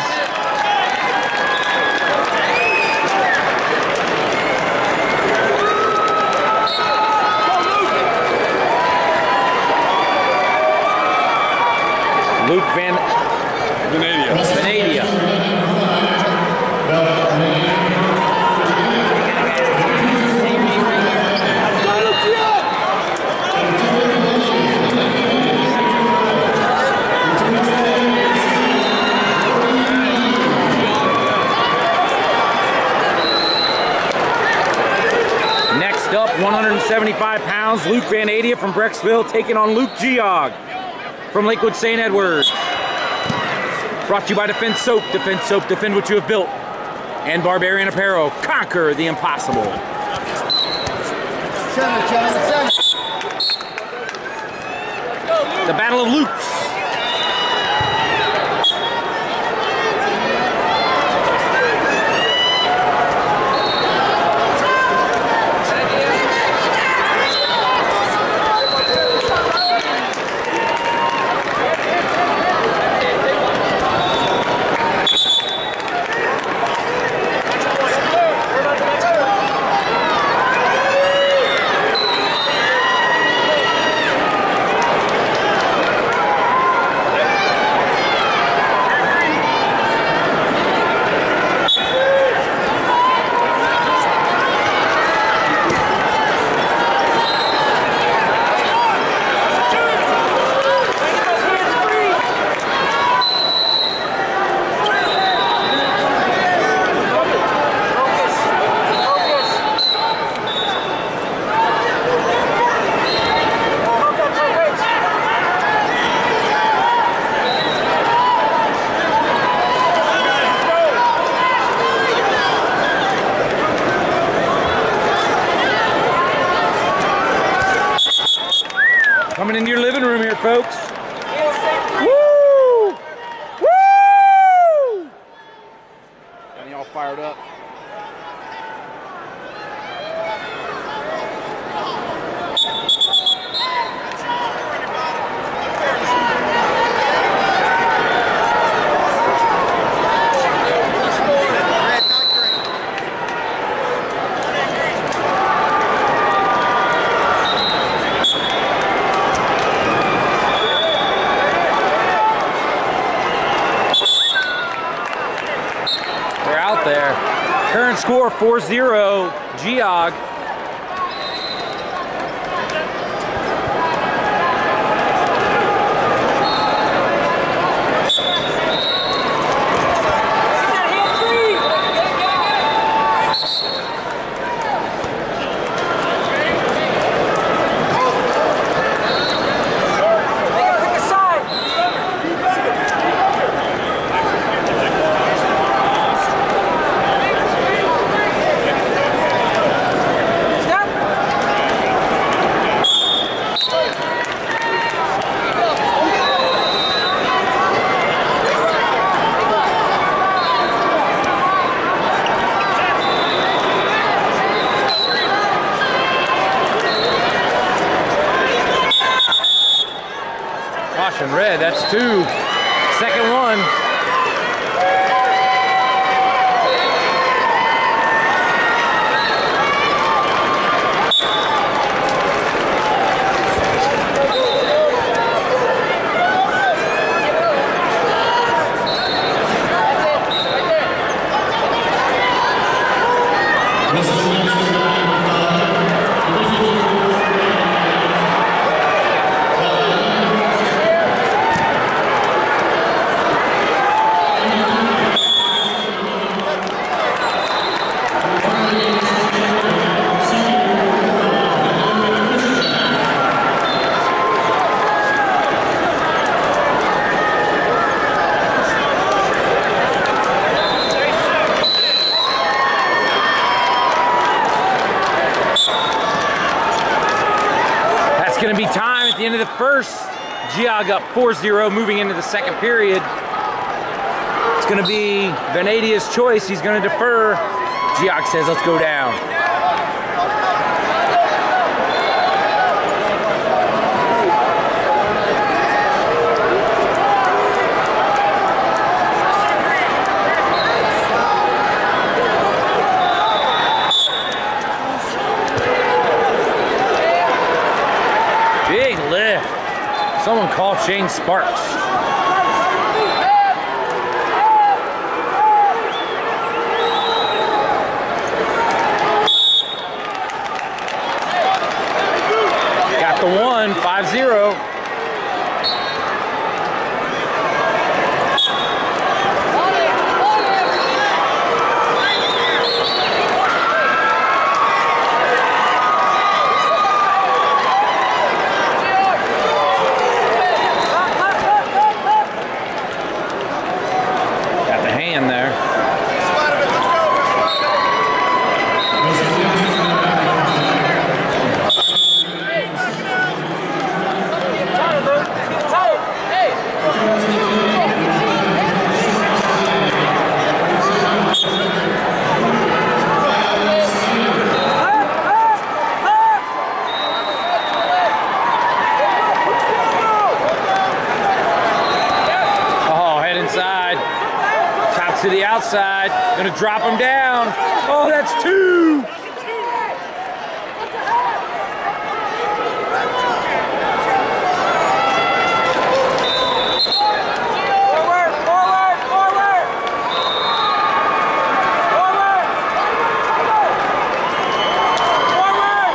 Luke Van 175 pounds, Luke Vanadia from Brecksville taking on Luke Geog from Lakewood St. Edwards. Brought to you by Defense Soap. Defense Soap, defend what you have built. And Barbarian Apparel, conquer the impossible. Center, gentlemen, center. The Battle of Lukes. 4-0, Geog. Caution red, that's two. Second one. That's going to be time at the end of the first. Geog up 4-0, moving into the second period. It's going to be Vanadia's choice. He's going to defer. Geog says, let's go down. Shane Sparks. Got the one, 5 0. Got the hand there. Oh, head inside. Top to the outside. Gonna drop him down. Oh, that's two. Forward, forward, forward. Forward. Forward.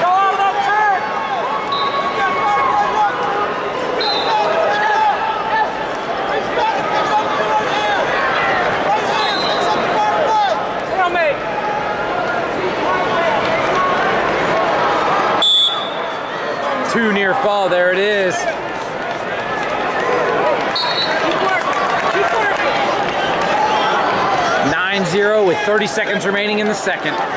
Go out of that turn. Sit on me. Two near fall. There it is. Keep working. Keep working. 9 0 with 30 seconds remaining in the second.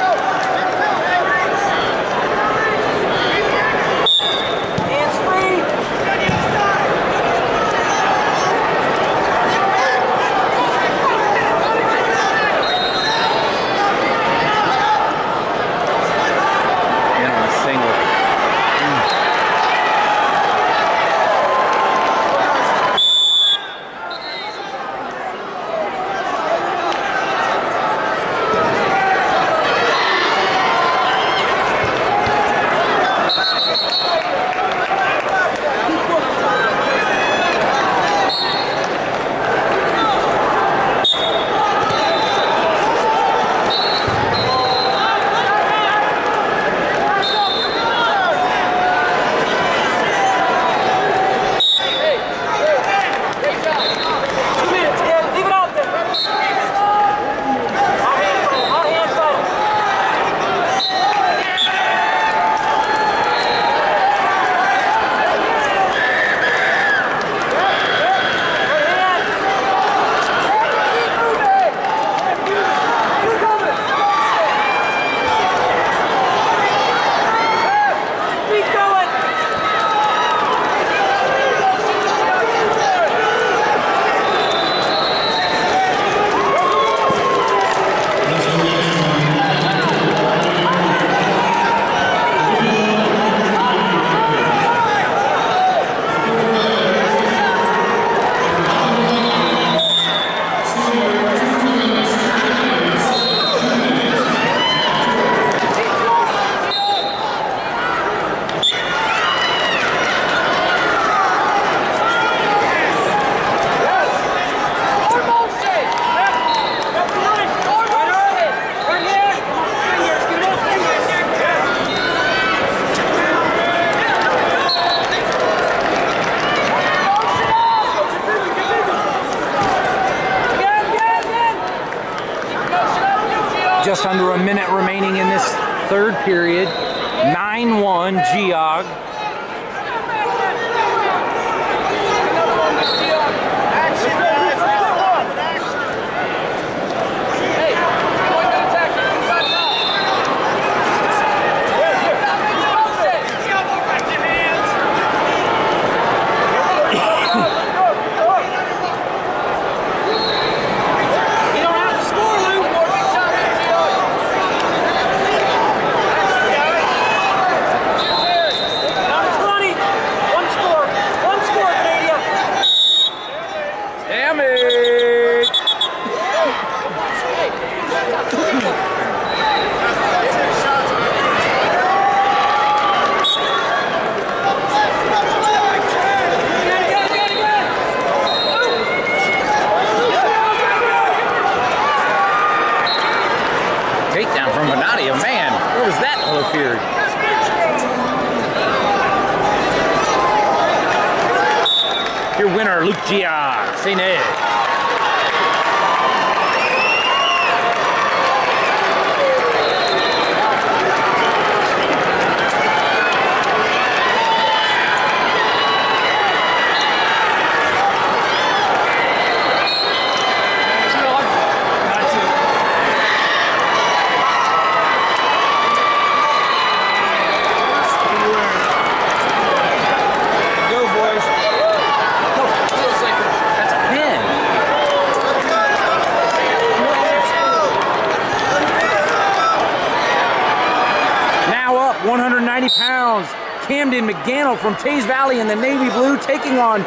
From Teays Valley in the navy blue taking on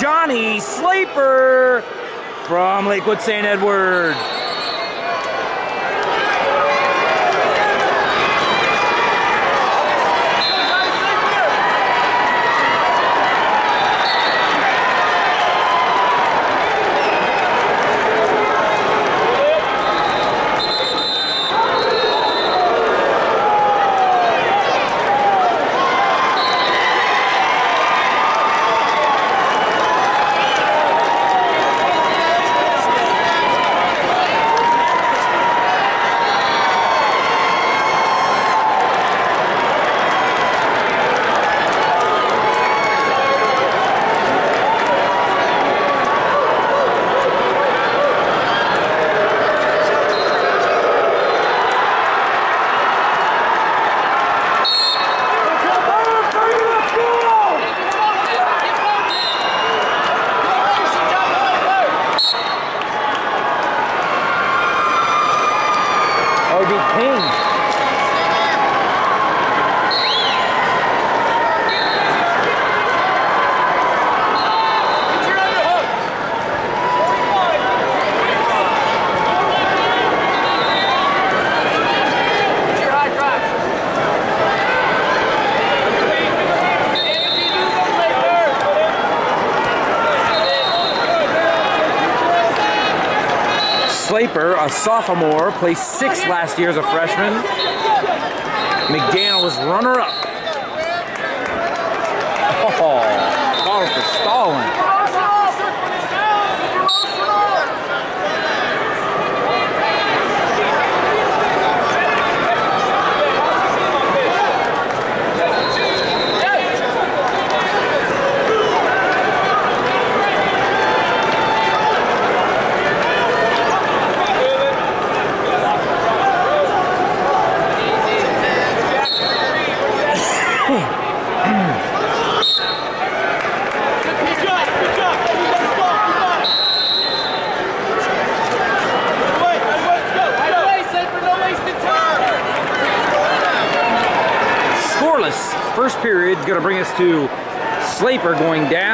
Johnny Sleeper from Lakewood St. Edward. sophomore, placed sixth last year as a freshman. McDaniel was runner-up. Sleeper going down.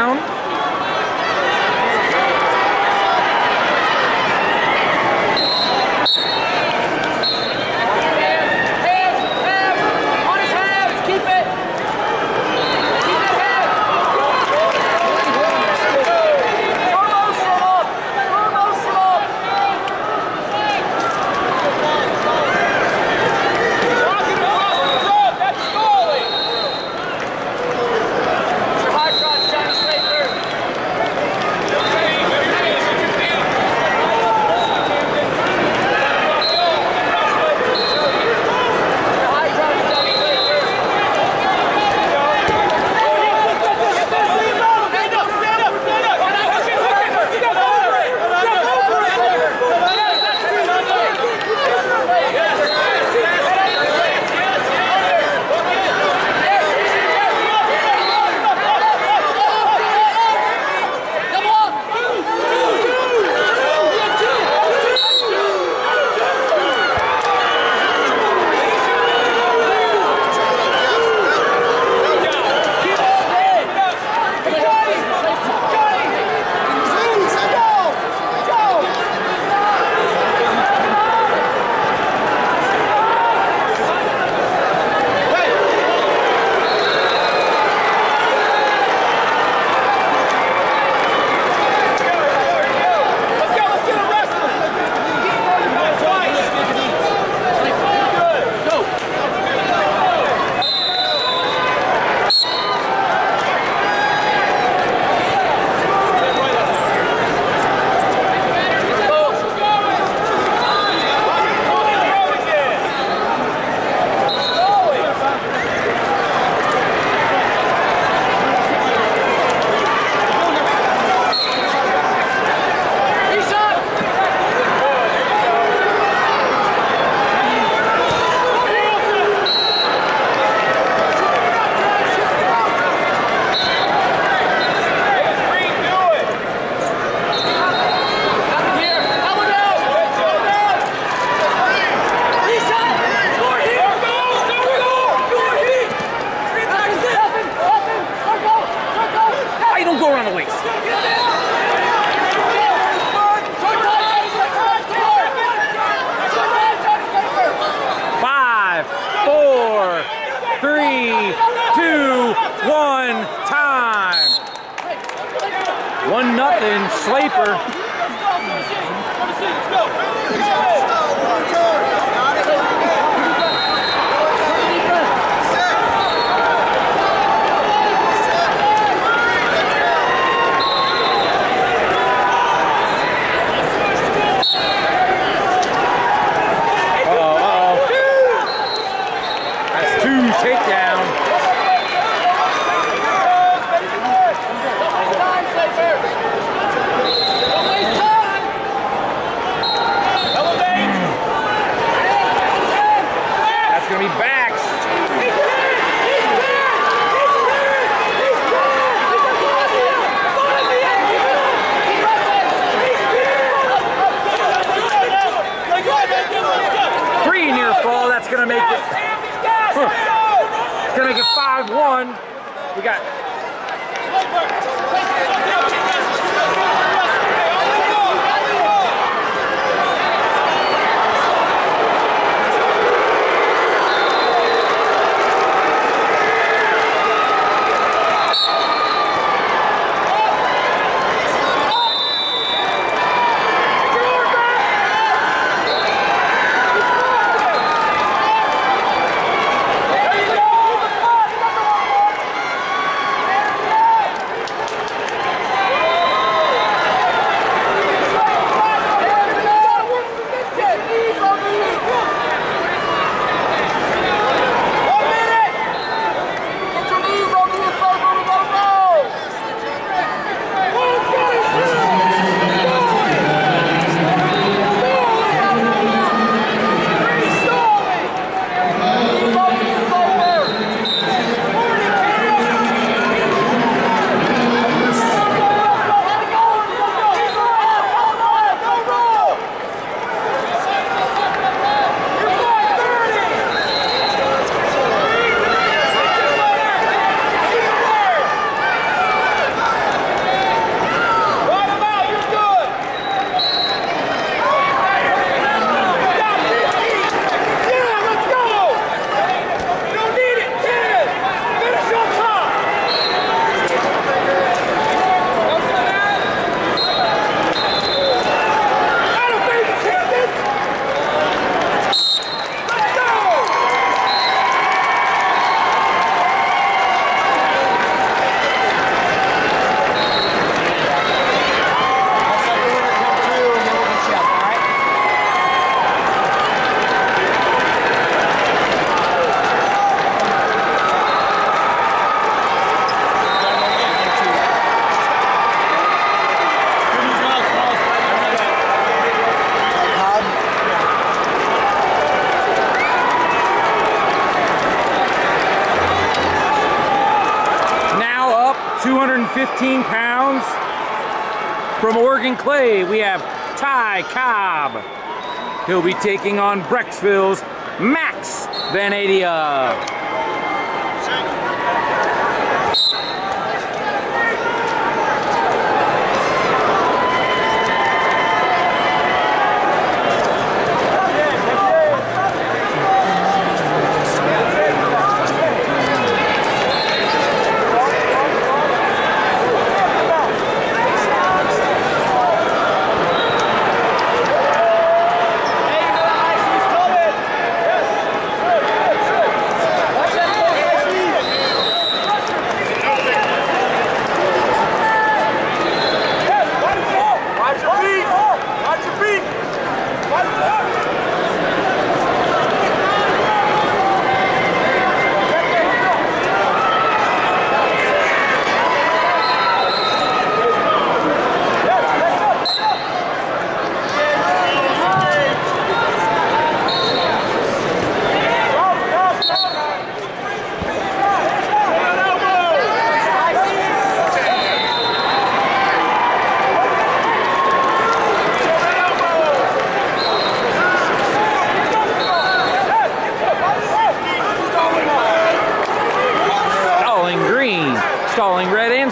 play, we have Ty Cobb. He'll be taking on Brecksville's Max Vanadia.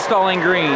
Stalling green.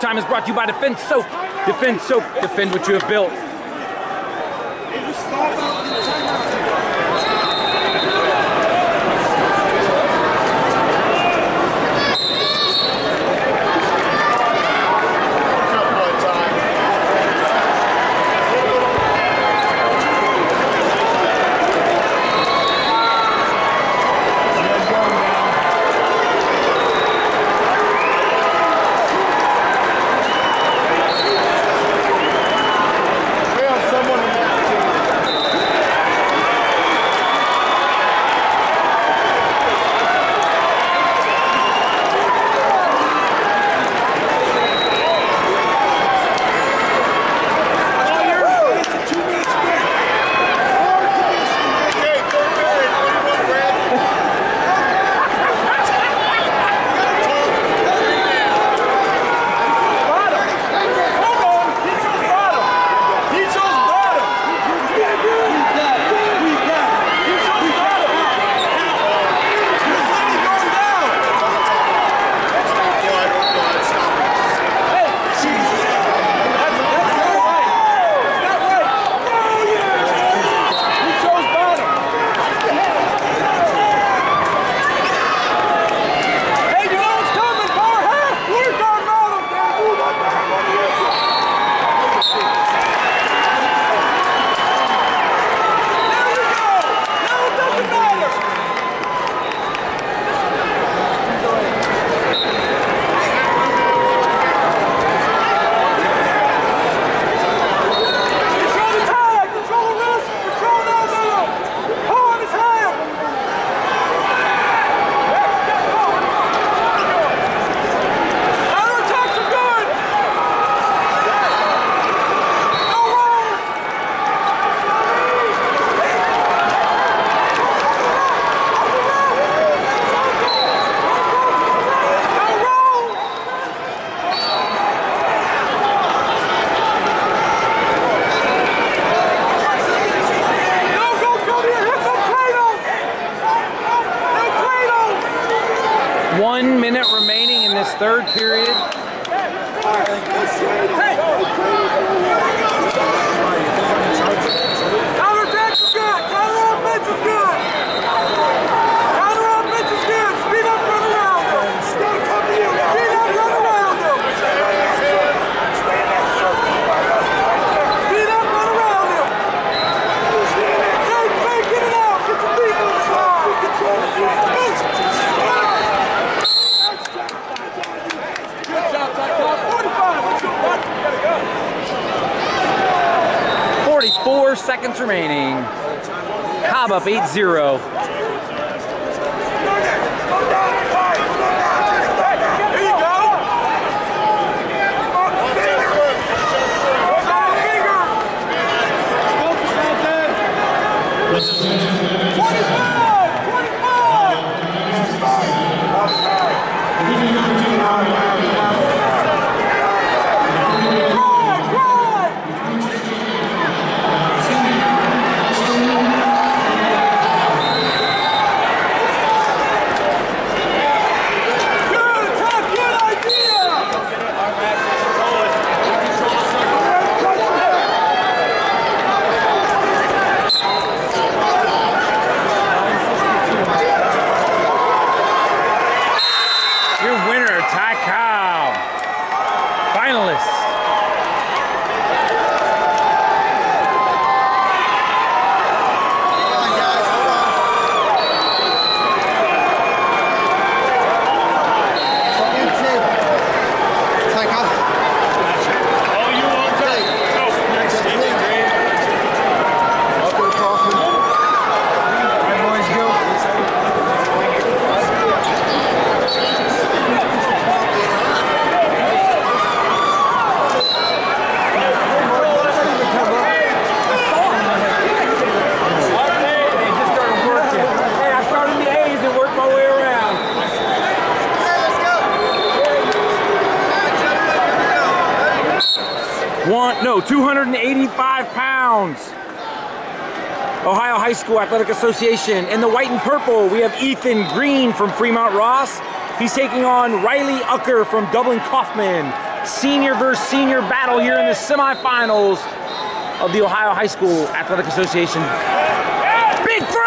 Time is brought to you by Defense Soap. Defense Soap. Defend what you have built. 8-0. School Athletic Association. In the white and purple, we have Ethan Green from Fremont Ross. He's taking on Riley Ucker from Dublin Coffman. Senior versus senior battle here in the semifinals of the Ohio High School Athletic Association. Big throw!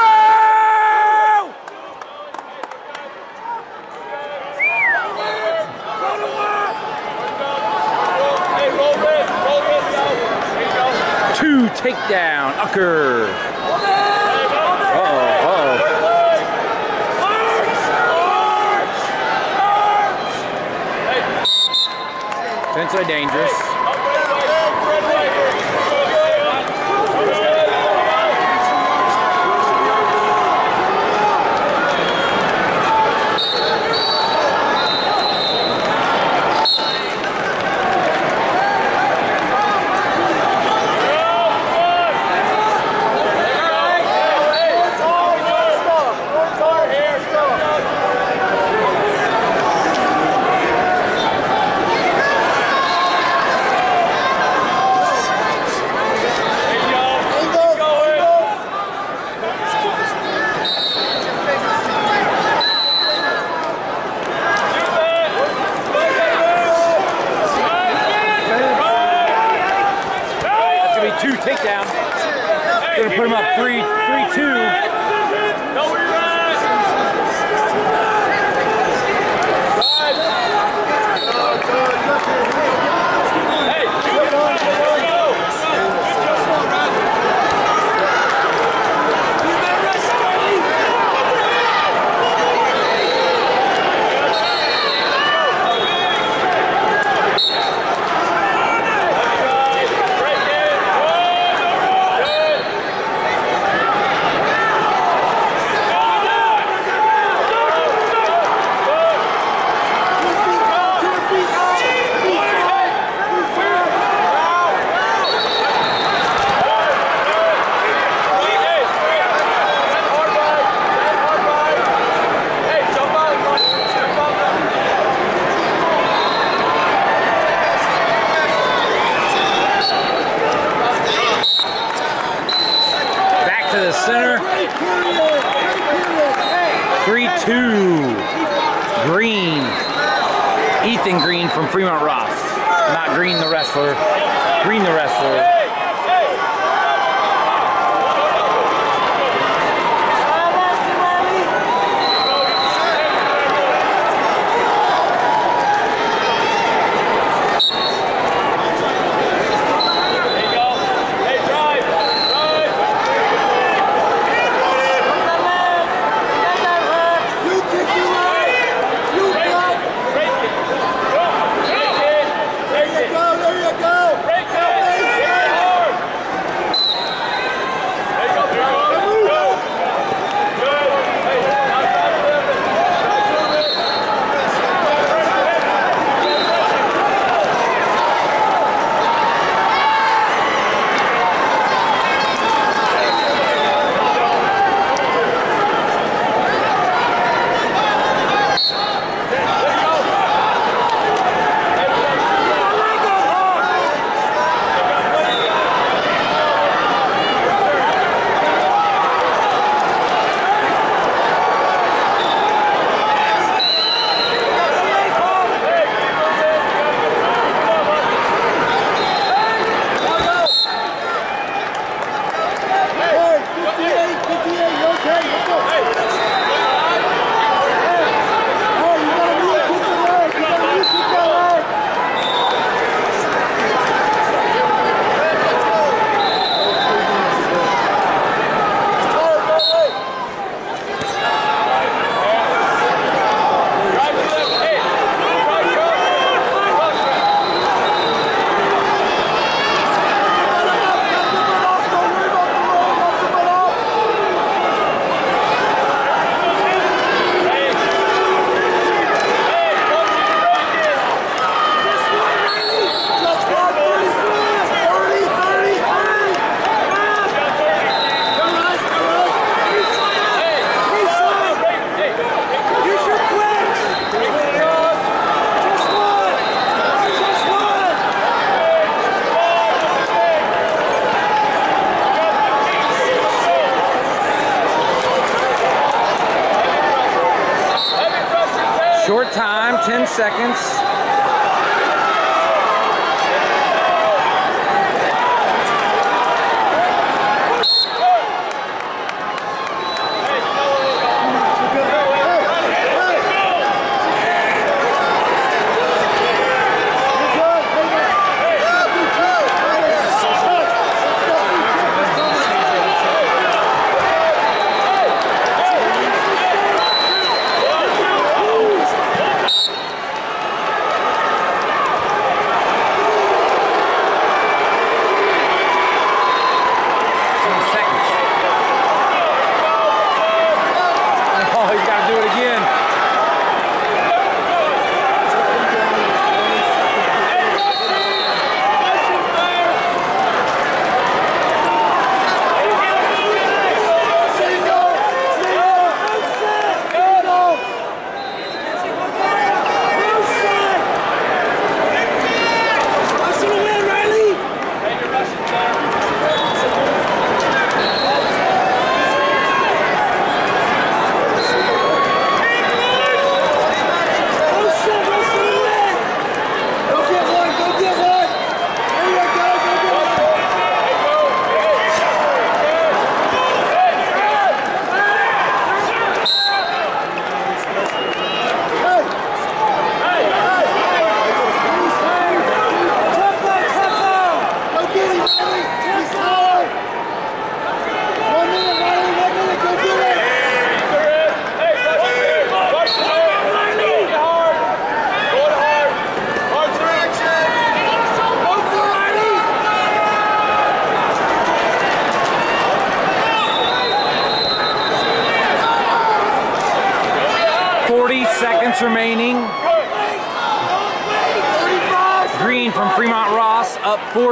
Two takedown, Ucker. Uh-oh, uh-oh. Potentially dangerous.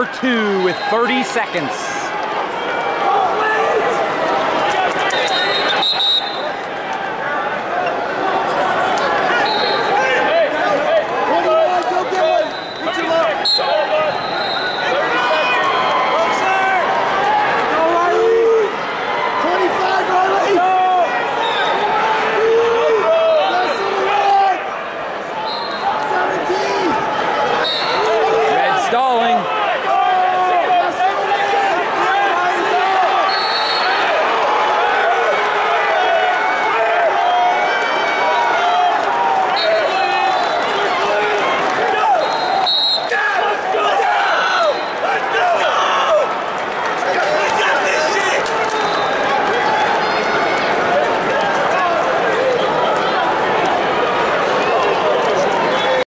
4-2 with 30 seconds.